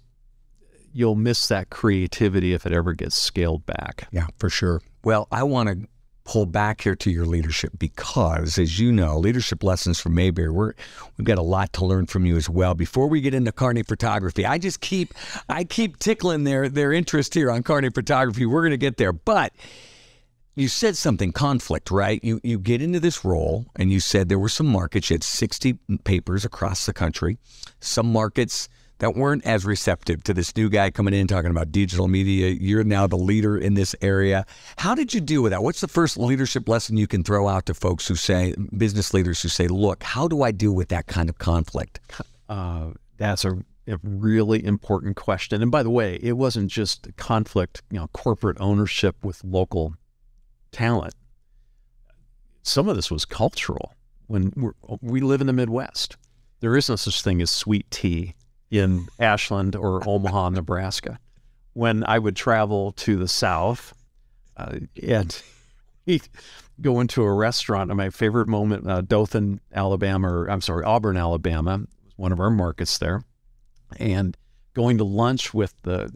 you'll miss that creativity if it ever gets scaled back. Yeah, for sure. Well, I want to pull back here to your leadership because, as you know, leadership lessons from Mayberry, we're we've got a lot to learn from you as well. Before we get into Carney photography, I just keep I keep tickling their their interest here on Carney photography. We're going to get there, but you said something conflict, right? You you get into this role and you said there were some markets. You had 60 papers across the country. Some markets that weren't as receptive to this new guy coming in talking about digital media. You're now the leader in this area. How did you deal with that? What's the first leadership lesson you can throw out to folks who say, business leaders who say, look, how do I deal with that kind of conflict? Uh, that's a, a really important question. And by the way, it wasn't just conflict, you know, corporate ownership with local talent. Some of this was cultural. When we live in the Midwest, there is no such thing as sweet tea in Ashland or Omaha, Nebraska. When I would travel to the South uh, and go into a restaurant, and my favorite moment, uh, Dothan, Alabama, or I'm sorry, Auburn, Alabama, one of our markets there, and going to lunch with the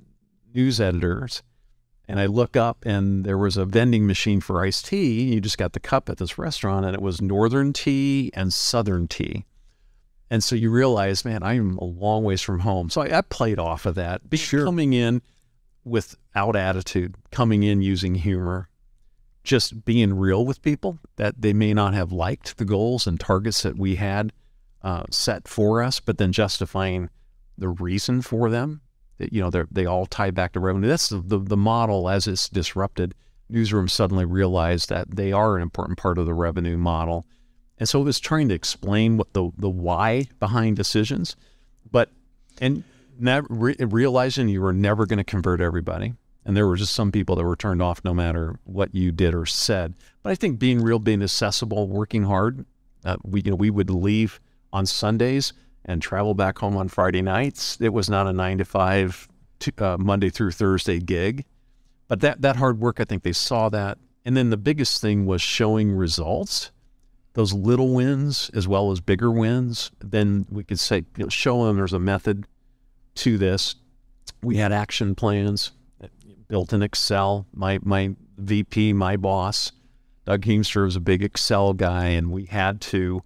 news editors. And I look up, and there was a vending machine for iced tea. You just got the cup at this restaurant, and it was Northern tea and Southern tea. And so you realize, man, I'm a long ways from home. So I, I played off of that. Be sure. Coming in without attitude, coming in using humor, just being real with people that they may not have liked the goals and targets that we had uh, set for us, but then justifying the reason for them. You know, they all tie back to revenue. That's the, the, the model as it's disrupted. Newsrooms suddenly realize that they are an important part of the revenue model and so it was trying to explain what the, the why behind decisions, but, and never, re- realizing you were never going to convert everybody. And there were just some people that were turned off no matter what you did or said. But I think being real, being accessible, working hard, uh, we, you know, we would leave on Sundays and travel back home on Friday nights. It was not a nine to five, to, uh, Monday through Thursday gig. But that, that hard work, I think they saw that. And then the biggest thing was showing results those little wins as well as bigger wins, then we could say, you know, show them there's a method to this. We had action plans built in Excel. My my VP, my boss, Doug Heemster was a big Excel guy, and we had to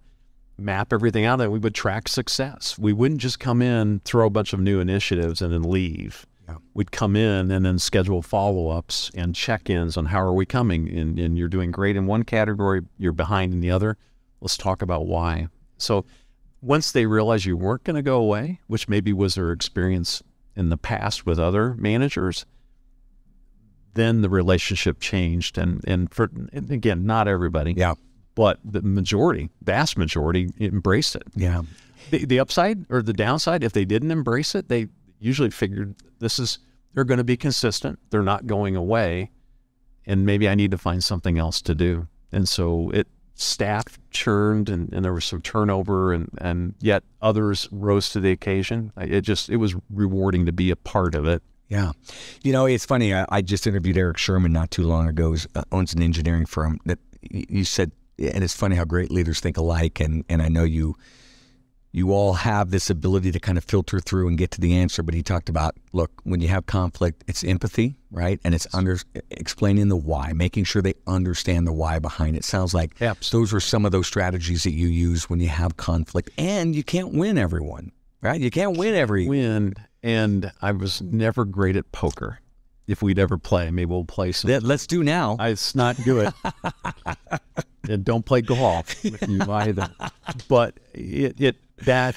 map everything out and we would track success. We wouldn't just come in, throw a bunch of new initiatives and then leave. Yeah. We'd come in and then schedule follow-ups and check-ins on how are we coming. And, and you're doing great in one category, you're behind in the other. Let's talk about why. So once they realized you weren't going to go away, which maybe was their experience in the past with other managers, then the relationship changed. And and for and again, not everybody. Yeah. But the majority, vast majority, embraced it. Yeah. The, the upside or the downside, if they didn't embrace it, they usually figured this is they're going to be consistent. They're not going away, and maybe I need to find something else to do. And so it staff churned and, and there was some turnover, and and yet others rose to the occasion. It just it was rewarding to be a part of it. Yeah, you know it's funny. I, I just interviewed Eric Sherman not too long ago. He uh, owns an engineering firm that you said, and it's funny how great leaders think alike. And and I know you you all have this ability to kind of filter through and get to the answer. But he talked about, look, when you have conflict, it's empathy, right? And it's under explaining the why, making sure they understand the why behind it. Sounds like yep, those are some of those strategies that you use when you have conflict. And you can't win everyone, right? You can't win every win. And I was never great at poker. If we'd ever play, maybe we'll play some. Let's do now. I, it's not good. and don't play golf with you either. But it, it that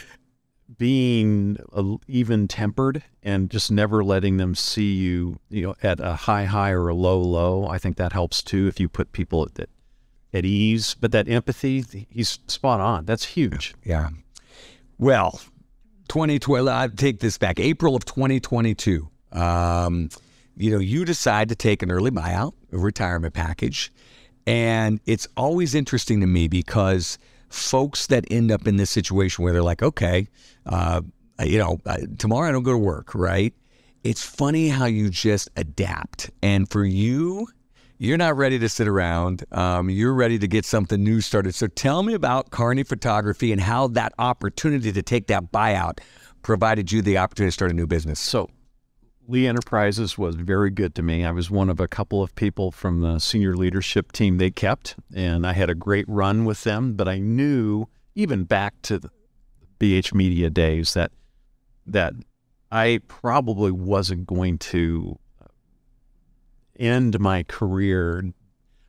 being even tempered and just never letting them see you, you know, at a high high or a low low. I think that helps too if you put people at at ease. But that empathy, he's spot on. That's huge. Yeah. Well, 2012. I take this back. April of 2022. Um, you know, you decide to take an early buyout, a retirement package, and it's always interesting to me because folks that end up in this situation where they're like, okay, uh, you know, tomorrow I don't go to work, right? It's funny how you just adapt. And for you, you're not ready to sit around. Um, you're ready to get something new started. So tell me about Carney Photography and how that opportunity to take that buyout provided you the opportunity to start a new business. So Lee Enterprises was very good to me. I was one of a couple of people from the senior leadership team they kept, and I had a great run with them. But I knew, even back to the BH Media days, that that I probably wasn't going to end my career.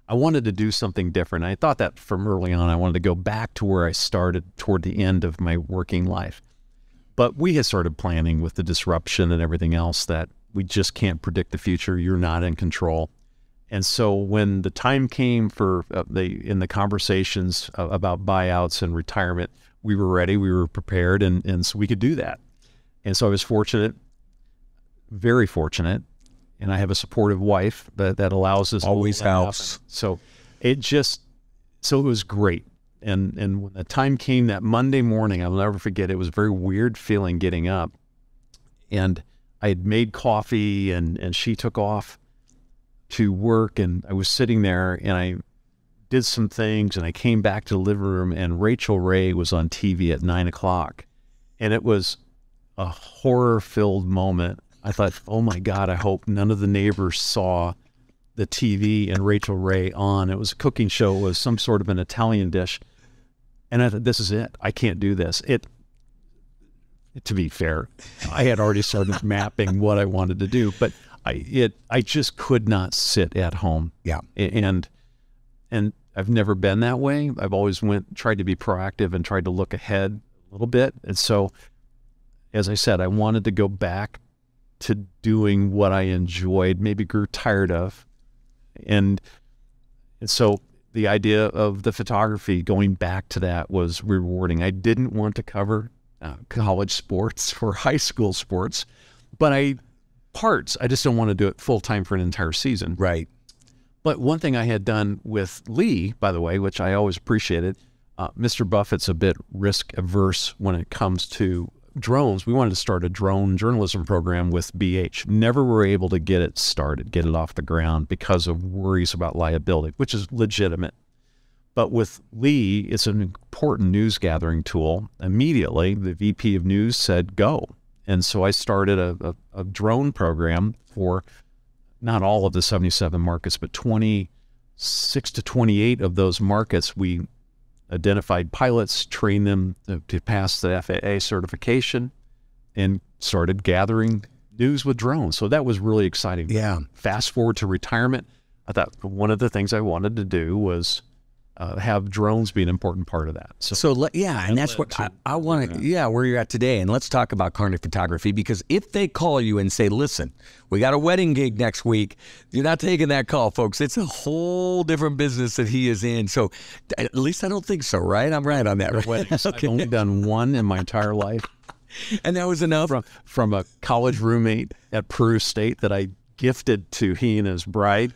I wanted to do something different. I thought that from early on. I wanted to go back to where I started toward the end of my working life. But we had started planning with the disruption and everything else that we just can't predict the future. You're not in control. And so when the time came for uh, the in the conversations uh, about buyouts and retirement, we were ready, we were prepared, and and so we could do that. And so I was fortunate, very fortunate, and I have a supportive wife that that allows us always helps. So it just so it was great and and when the time came that Monday morning, I'll never forget. It was a very weird feeling getting up, and I had made coffee, and and she took off to work, and I was sitting there, and I did some things, and I came back to the living room, and Rachael Ray was on TV at nine o'clock, and it was a horror-filled moment. I thought, oh my God, I hope none of the neighbors saw the TV and Rachael Ray on. It was a cooking show. It was some sort of an Italian dish. And I thought, this is it. I can't do this. It, to be fair, I had already started mapping what I wanted to do, but I it I just could not sit at home. Yeah. And and I've never been that way. I've always went tried to be proactive and tried to look ahead a little bit. And so as I said, I wanted to go back to doing what I enjoyed, maybe grew tired of. And and so the idea of the photography, going back to that, was rewarding. I didn't want to cover uh, college sports or high school sports, but I parts. I just don't want to do it full time for an entire season. Right. But one thing I had done with Lee, by the way, which I always appreciated, uh, Mr. Buffett's a bit risk averse when it comes to drones, we wanted to start a drone journalism program with BH. Never were able to get it started, get it off the ground because of worries about liability, which is legitimate. But with Lee, it's an important news gathering tool. Immediately, the VP of news said, go. And so I started a, a, a drone program for not all of the 77 markets, but 26 to 28 of those markets. We identified pilots, trained them to pass the FAA certification, and started gathering news with drones. So that was really exciting. Yeah. Fast forward to retirement, I thought one of the things I wanted to do was uh, have drones be an important part of that. So, so yeah, and that's what to, I, I want to, yeah. yeah, where you're at today. And let's talk about Carney Photography because if they call you and say, listen, we got a wedding gig next week, you're not taking that call, folks. It's a whole different business that he is in. So at least I don't think so, right? I'm right on that. Right? Weddings. okay. I've only done one in my entire life. and that was enough? From, from a college roommate at Peru State that I gifted to he and his bride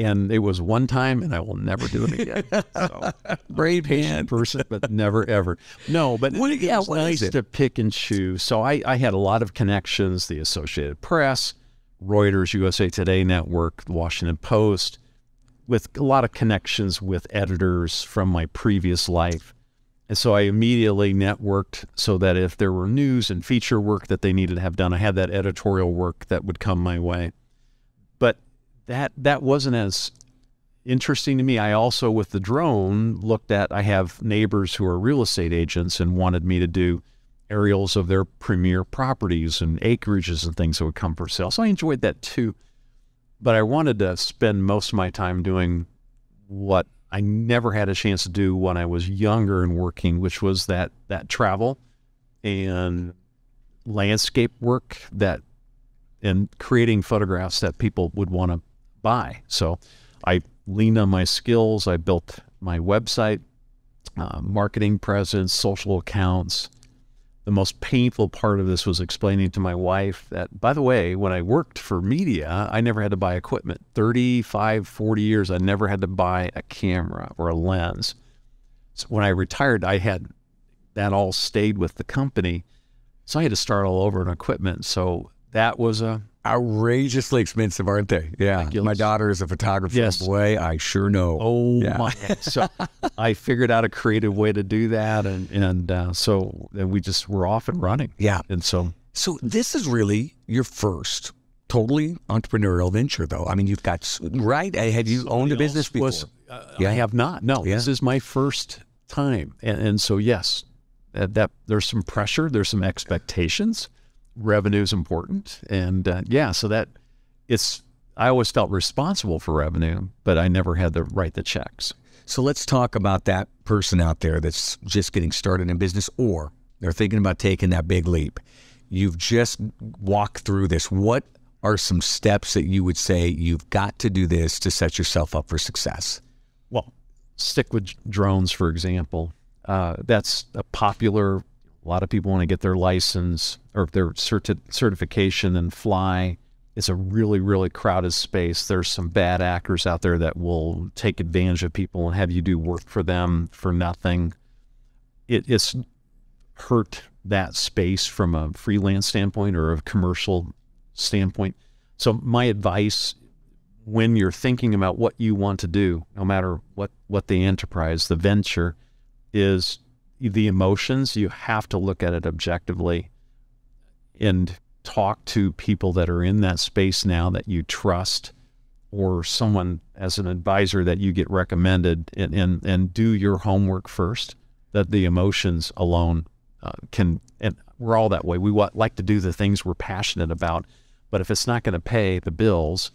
and it was one time, and I will never do it again. So, Brave hand person, but never ever. No, but what, yeah, was nice to pick and choose. So I, I had a lot of connections: the Associated Press, Reuters, USA Today Network, the Washington Post, with a lot of connections with editors from my previous life. And so I immediately networked so that if there were news and feature work that they needed to have done, I had that editorial work that would come my way. That that wasn't as interesting to me. I also, with the drone, looked at. I have neighbors who are real estate agents and wanted me to do aerials of their premier properties and acreages and things that would come for sale. So I enjoyed that too. But I wanted to spend most of my time doing what I never had a chance to do when I was younger and working, which was that that travel and landscape work that and creating photographs that people would want to buy. So I leaned on my skills. I built my website, uh, marketing presence, social accounts. The most painful part of this was explaining to my wife that, by the way, when I worked for media, I never had to buy equipment. 35, 40 years, I never had to buy a camera or a lens. So when I retired, I had that all stayed with the company. So I had to start all over on equipment. So that was a outrageously expensive, aren't they? Yeah. Ridiculous. My daughter is a photographer. Yes. Boy, I sure know. Oh Yeah. my! So I figured out a creative way to do that, and and uh, so then we just were off and running. Yeah. And so So this is really your first totally entrepreneurial venture, though. I mean, you've got right. uh, Have you owned a business before? was I have not. No, Yeah. this is my first time, and, and so yes, that, that there's some pressure, there's some expectations. Revenue is important, and uh, yeah, so that it's. I always felt responsible for revenue, but I never had to write the checks. So let's talk about that person out there that's just getting started in business or they're thinking about taking that big leap. You've just walked through this. What are some steps that you would say you've got to do this to set yourself up for success? well, stick with drones, for example. Uh, that's a popular. A lot of people want to get their license or their certi- certification and fly. It's a really, really crowded space. There's some bad actors out there that will take advantage of people and have you do work for them for nothing. It, it's hurt that space from a freelance standpoint or a commercial standpoint. So my advice when you're thinking about what you want to do, no matter what, what the enterprise, the venture is the emotions, you have to look at it objectively and talk to people that are in that space now that you trust or someone as an advisor that you get recommended and, and, and do your homework first that the emotions alone uh, can and we're all that way. We wa- like to do the things we're passionate about but if it's not going to pay the bills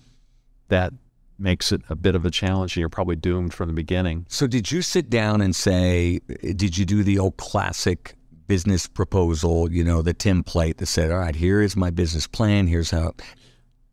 that makes it a bit of a challenge and you're probably doomed from the beginning So, did you sit down and say, did you do the old classic business proposal, you know, the template that said, all right, here is my business plan, here's how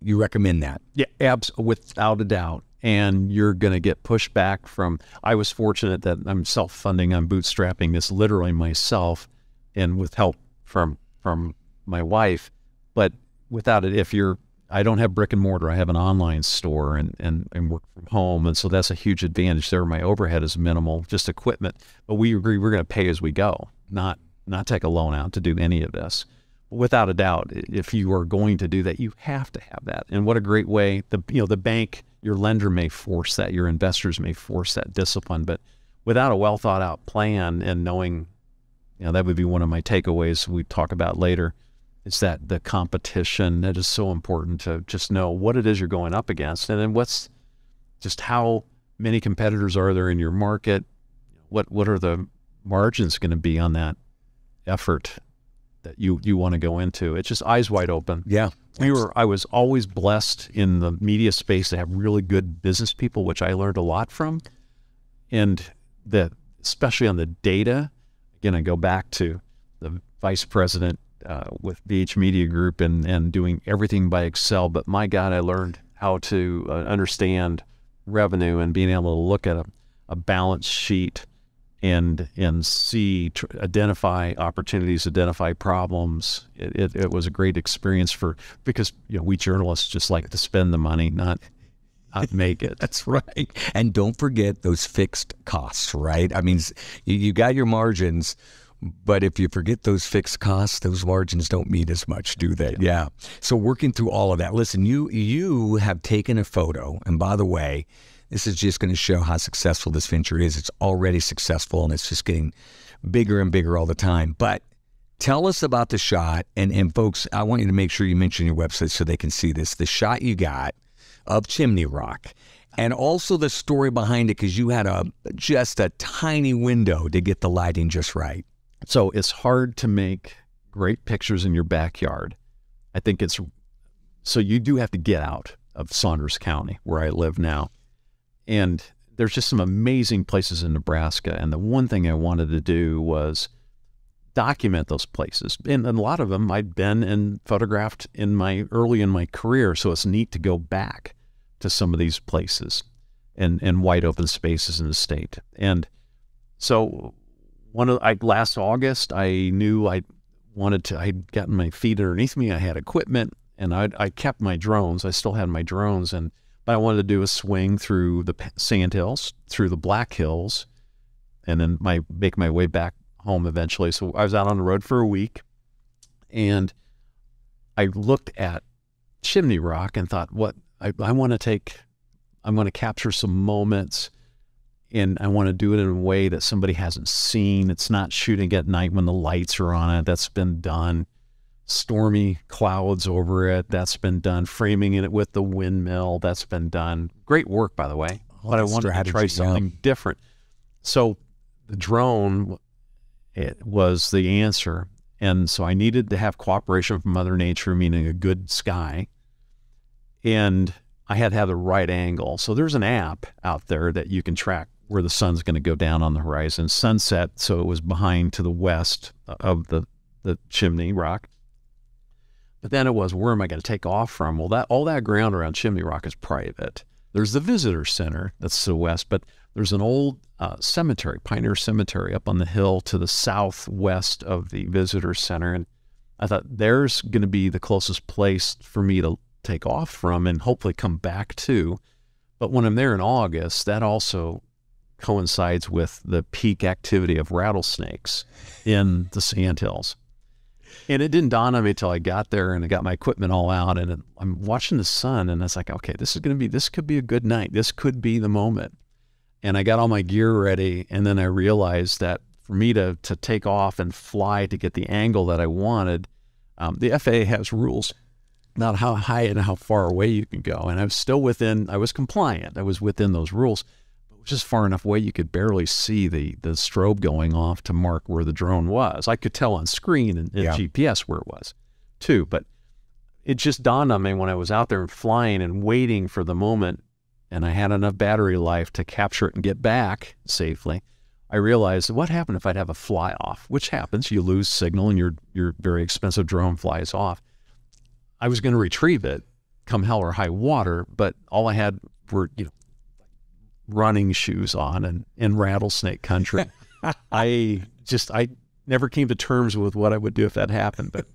you recommend that? Yeah, abs- without a doubt. And you're going to get pushback from. I was fortunate that I'm self-funding. I'm bootstrapping this literally myself, and with help from from my wife. But without it, if you're, I don't have brick and mortar. I have an online store and and, and work from home, and so that's a huge advantage there. My overhead is minimal, just equipment. But we agree we're going to pay as we go, not not take a loan out to do any of this without a doubt, if you are going to do that, you have to have that. And what a great way the you know the bank, your lender may force that, your investors may force that discipline, but without a well thought out plan and knowing, you know, that would be one of my takeaways we talk about later. Is that the competition that is so important to just know what it is you're going up against, and then what's just how many competitors are there in your market? What what are the margins going to be on that effort that you you want to go into. It's just eyes wide open. Yeah. We were I was always blessed in the media space to have really good business people, which I learned a lot from. And the especially on the data, again, I go back to the vice president uh, with BH Media Group and and doing everything by Excel. But my God, I learned how to uh, understand revenue and being able to look at a, a balance sheet and and see identify opportunities identify problems it, it, it was a great experience for because you know we journalists just like to spend the money not not make it That's right. And don't forget those fixed costs, right? I mean, you, you got your margins, but if you forget those fixed costs, those margins don't mean as much, do they? Yeah. So working through all of that. Listen, you you have taken a photo, and by the way, this is just going to show how successful this venture is. It's already successful, and it's just getting bigger and bigger all the time. But tell us about the shot. And, and folks, I want you to make sure you mention your website so they can see this. The shot you got of Chimney Rock and also the story behind it because you had a just a tiny window to get the lighting just right. So it's hard to make great pictures in your backyard. I think it's so you do have to get out of Saunders County where I live now. And there's just some amazing places in Nebraska. And the one thing I wanted to do was document those places. And, a lot of them I'd been and photographed in my early in my career. So it's neat to go back to some of these places and, and wide open spaces in the state. And so one of I last August I knew I wanted to I'd gotten my feet underneath me. I had equipment and I I kept my drones. I still had my drones and but I wanted to do a swing through the sand hills, through the Black Hills, and then my make my way back home eventually. So I was out on the road for a week, and I looked at Chimney Rock and thought, what I, I want to take, I'm going to capture some moments, and I want to do it in a way that somebody hasn't seen. It's not shooting at night when the lights are on it. That's been done stormy clouds over it. That's been done. Framing it with the windmill. That's been done. Great work, by the way. Oh, but I wanted strategy, to try something yeah. different. So the drone it was the answer. And so I needed to have cooperation from Mother Nature, meaning a good sky. And I had to have the right angle. So there's an app out there that you can track where the sun's going to go down on the horizon. Sunset, so it was behind to the west of the, the chimney rock. But then it was, where am I going to take off from? Well, that all that ground around Chimney Rock is private. There's the visitor center that's to the west, but there's an old uh, cemetery, Pioneer Cemetery, up on the hill to the southwest of the visitor center. And I thought there's going to be the closest place for me to take off from and hopefully come back to. But when I'm there in August, that also coincides with the peak activity of rattlesnakes in the sandhills. And it didn't dawn on me until I got there and I got my equipment all out and it, I'm watching the sun and it's like, okay, this is going to be, this could be a good night. This could be the moment. And I got all my gear ready. And then I realized that for me to, to take off and fly to get the angle that I wanted, um, the FAA has rules about how high and how far away you can go. And I was still within, I was compliant. I was within those rules just far enough away you could barely see the the strobe going off to mark where the drone was. I could tell on screen and, and yeah. GPS where it was, too. But it just dawned on me when I was out there and flying and waiting for the moment, and I had enough battery life to capture it and get back safely. I realized what happened if I'd have a fly off, which happens. You lose signal and your your very expensive drone flies off. I was going to retrieve it, come hell or high water, but all I had were you know running shoes on and in rattlesnake country. I just I never came to terms with what I would do if that happened. But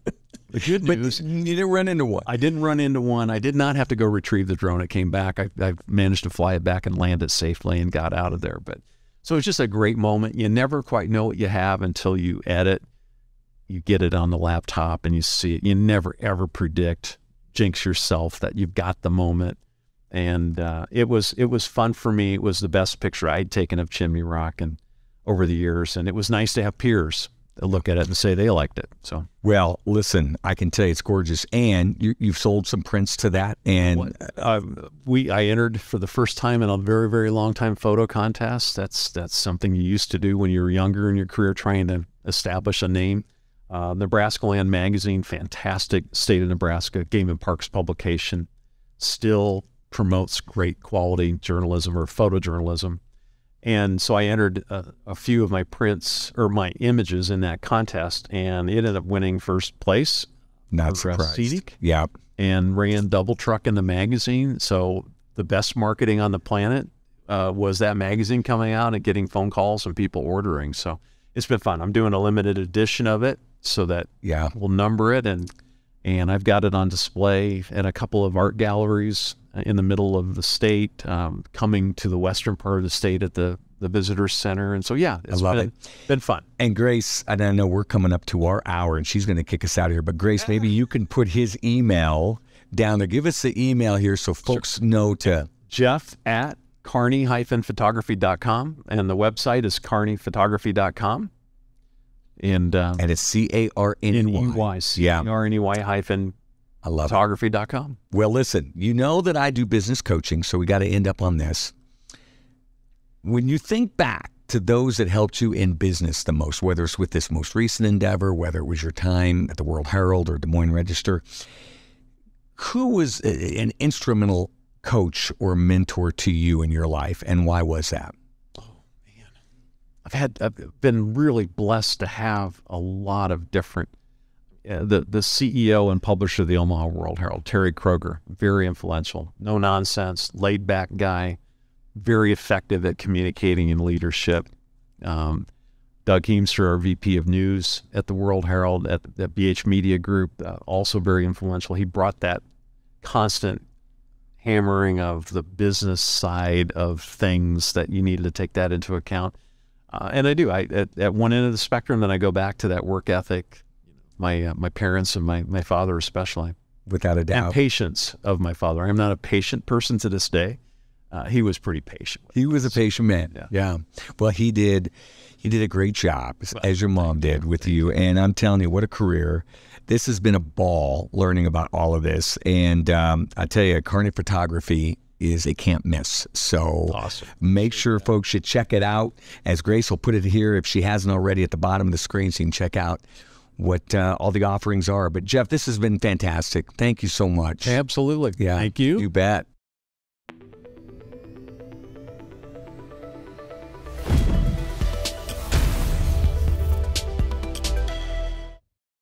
the good news, you didn't run into one. I didn't run into one. I did not have to go retrieve the drone. It came back. I, I managed to fly it back and land it safely and got out of there. But so it's just a great moment. You never quite know what you have until you edit. You get it on the laptop and you see it. You never ever predict, jinx yourself that you've got the moment and uh, it was it was fun for me. It was the best picture I'd taken of Chimney Rock and over the years, and it was nice to have peers look at it and say they liked it. So well, listen, I can tell you it's gorgeous, and you, have sold some prints to that, and uh, we I entered for the first time in a very very long time photo contest. That's that's something you used to do when you were younger in your career, trying to establish a name. Uh, Nebraska Land Magazine, fantastic state of Nebraska Game and Parks publication, still promotes great quality journalism or photojournalism. And so I entered a, a, few of my prints or my images in that contest, and it ended up winning first place. Not surprised. Yeah. And ran double truck in the magazine. So the best marketing on the planet uh, was that magazine coming out and getting phone calls and people ordering. So it's been fun. I'm doing a limited edition of it so that yeah, we'll number it and and I've got it on display in a couple of art galleries in the middle of the state, um, coming to the western part of the state at the the visitor center. And so, yeah, it's I love been, it. been fun. And Grace, I know we're coming up to our hour, and she's going to kick us out of here. But Grace, maybe you can put his email down there. Give us the email here so folks sure. know to Jeff at carney-photography.com, and the website is carneyphotography.com. And, uh, and it's C A R N E Y. Yeah. C A R N E Y hyphen I love photography.com. Well, listen, you know that I do business coaching, so we got to end up on this. When you think back to those that helped you in business the most, whether it's with this most recent endeavor, whether it was your time at the World Herald or Des Moines Register, who was an instrumental coach or mentor to you in your life, and why was that? Oh man, I've had I've been really blessed to have a lot of different. Uh, the the CEO and publisher of the Omaha World Herald, Terry Kroeger, very influential, no nonsense, laid back guy, very effective at communicating and leadership. Um, Doug Heemster, our VP of News at the World Herald at, at BH Media Group, uh, also very influential. He brought that constant hammering of the business side of things that you needed to take that into account. Uh, and I do. I at, at, one end of the spectrum, then I go back to that work ethic, my uh, my parents and my my father especially. Without a doubt, and patience of my father. I'm not a patient person to this day. Uh, he was pretty patient. He was a patient man. Yeah. yeah. Well, he did. He did a great job, as your mom did with you. And I'm telling you, what a career this has been a ball learning about all of this. And um, I tell you, Carney Photography is a can't miss. So awesome. make sure folks should check it out. As Grace will put it here, if she hasn't already at the bottom of the screen, so you can check out what uh, all the offerings are. But Jeff, this has been fantastic. Thank you so much. Absolutely. Yeah. Thank you. You bet.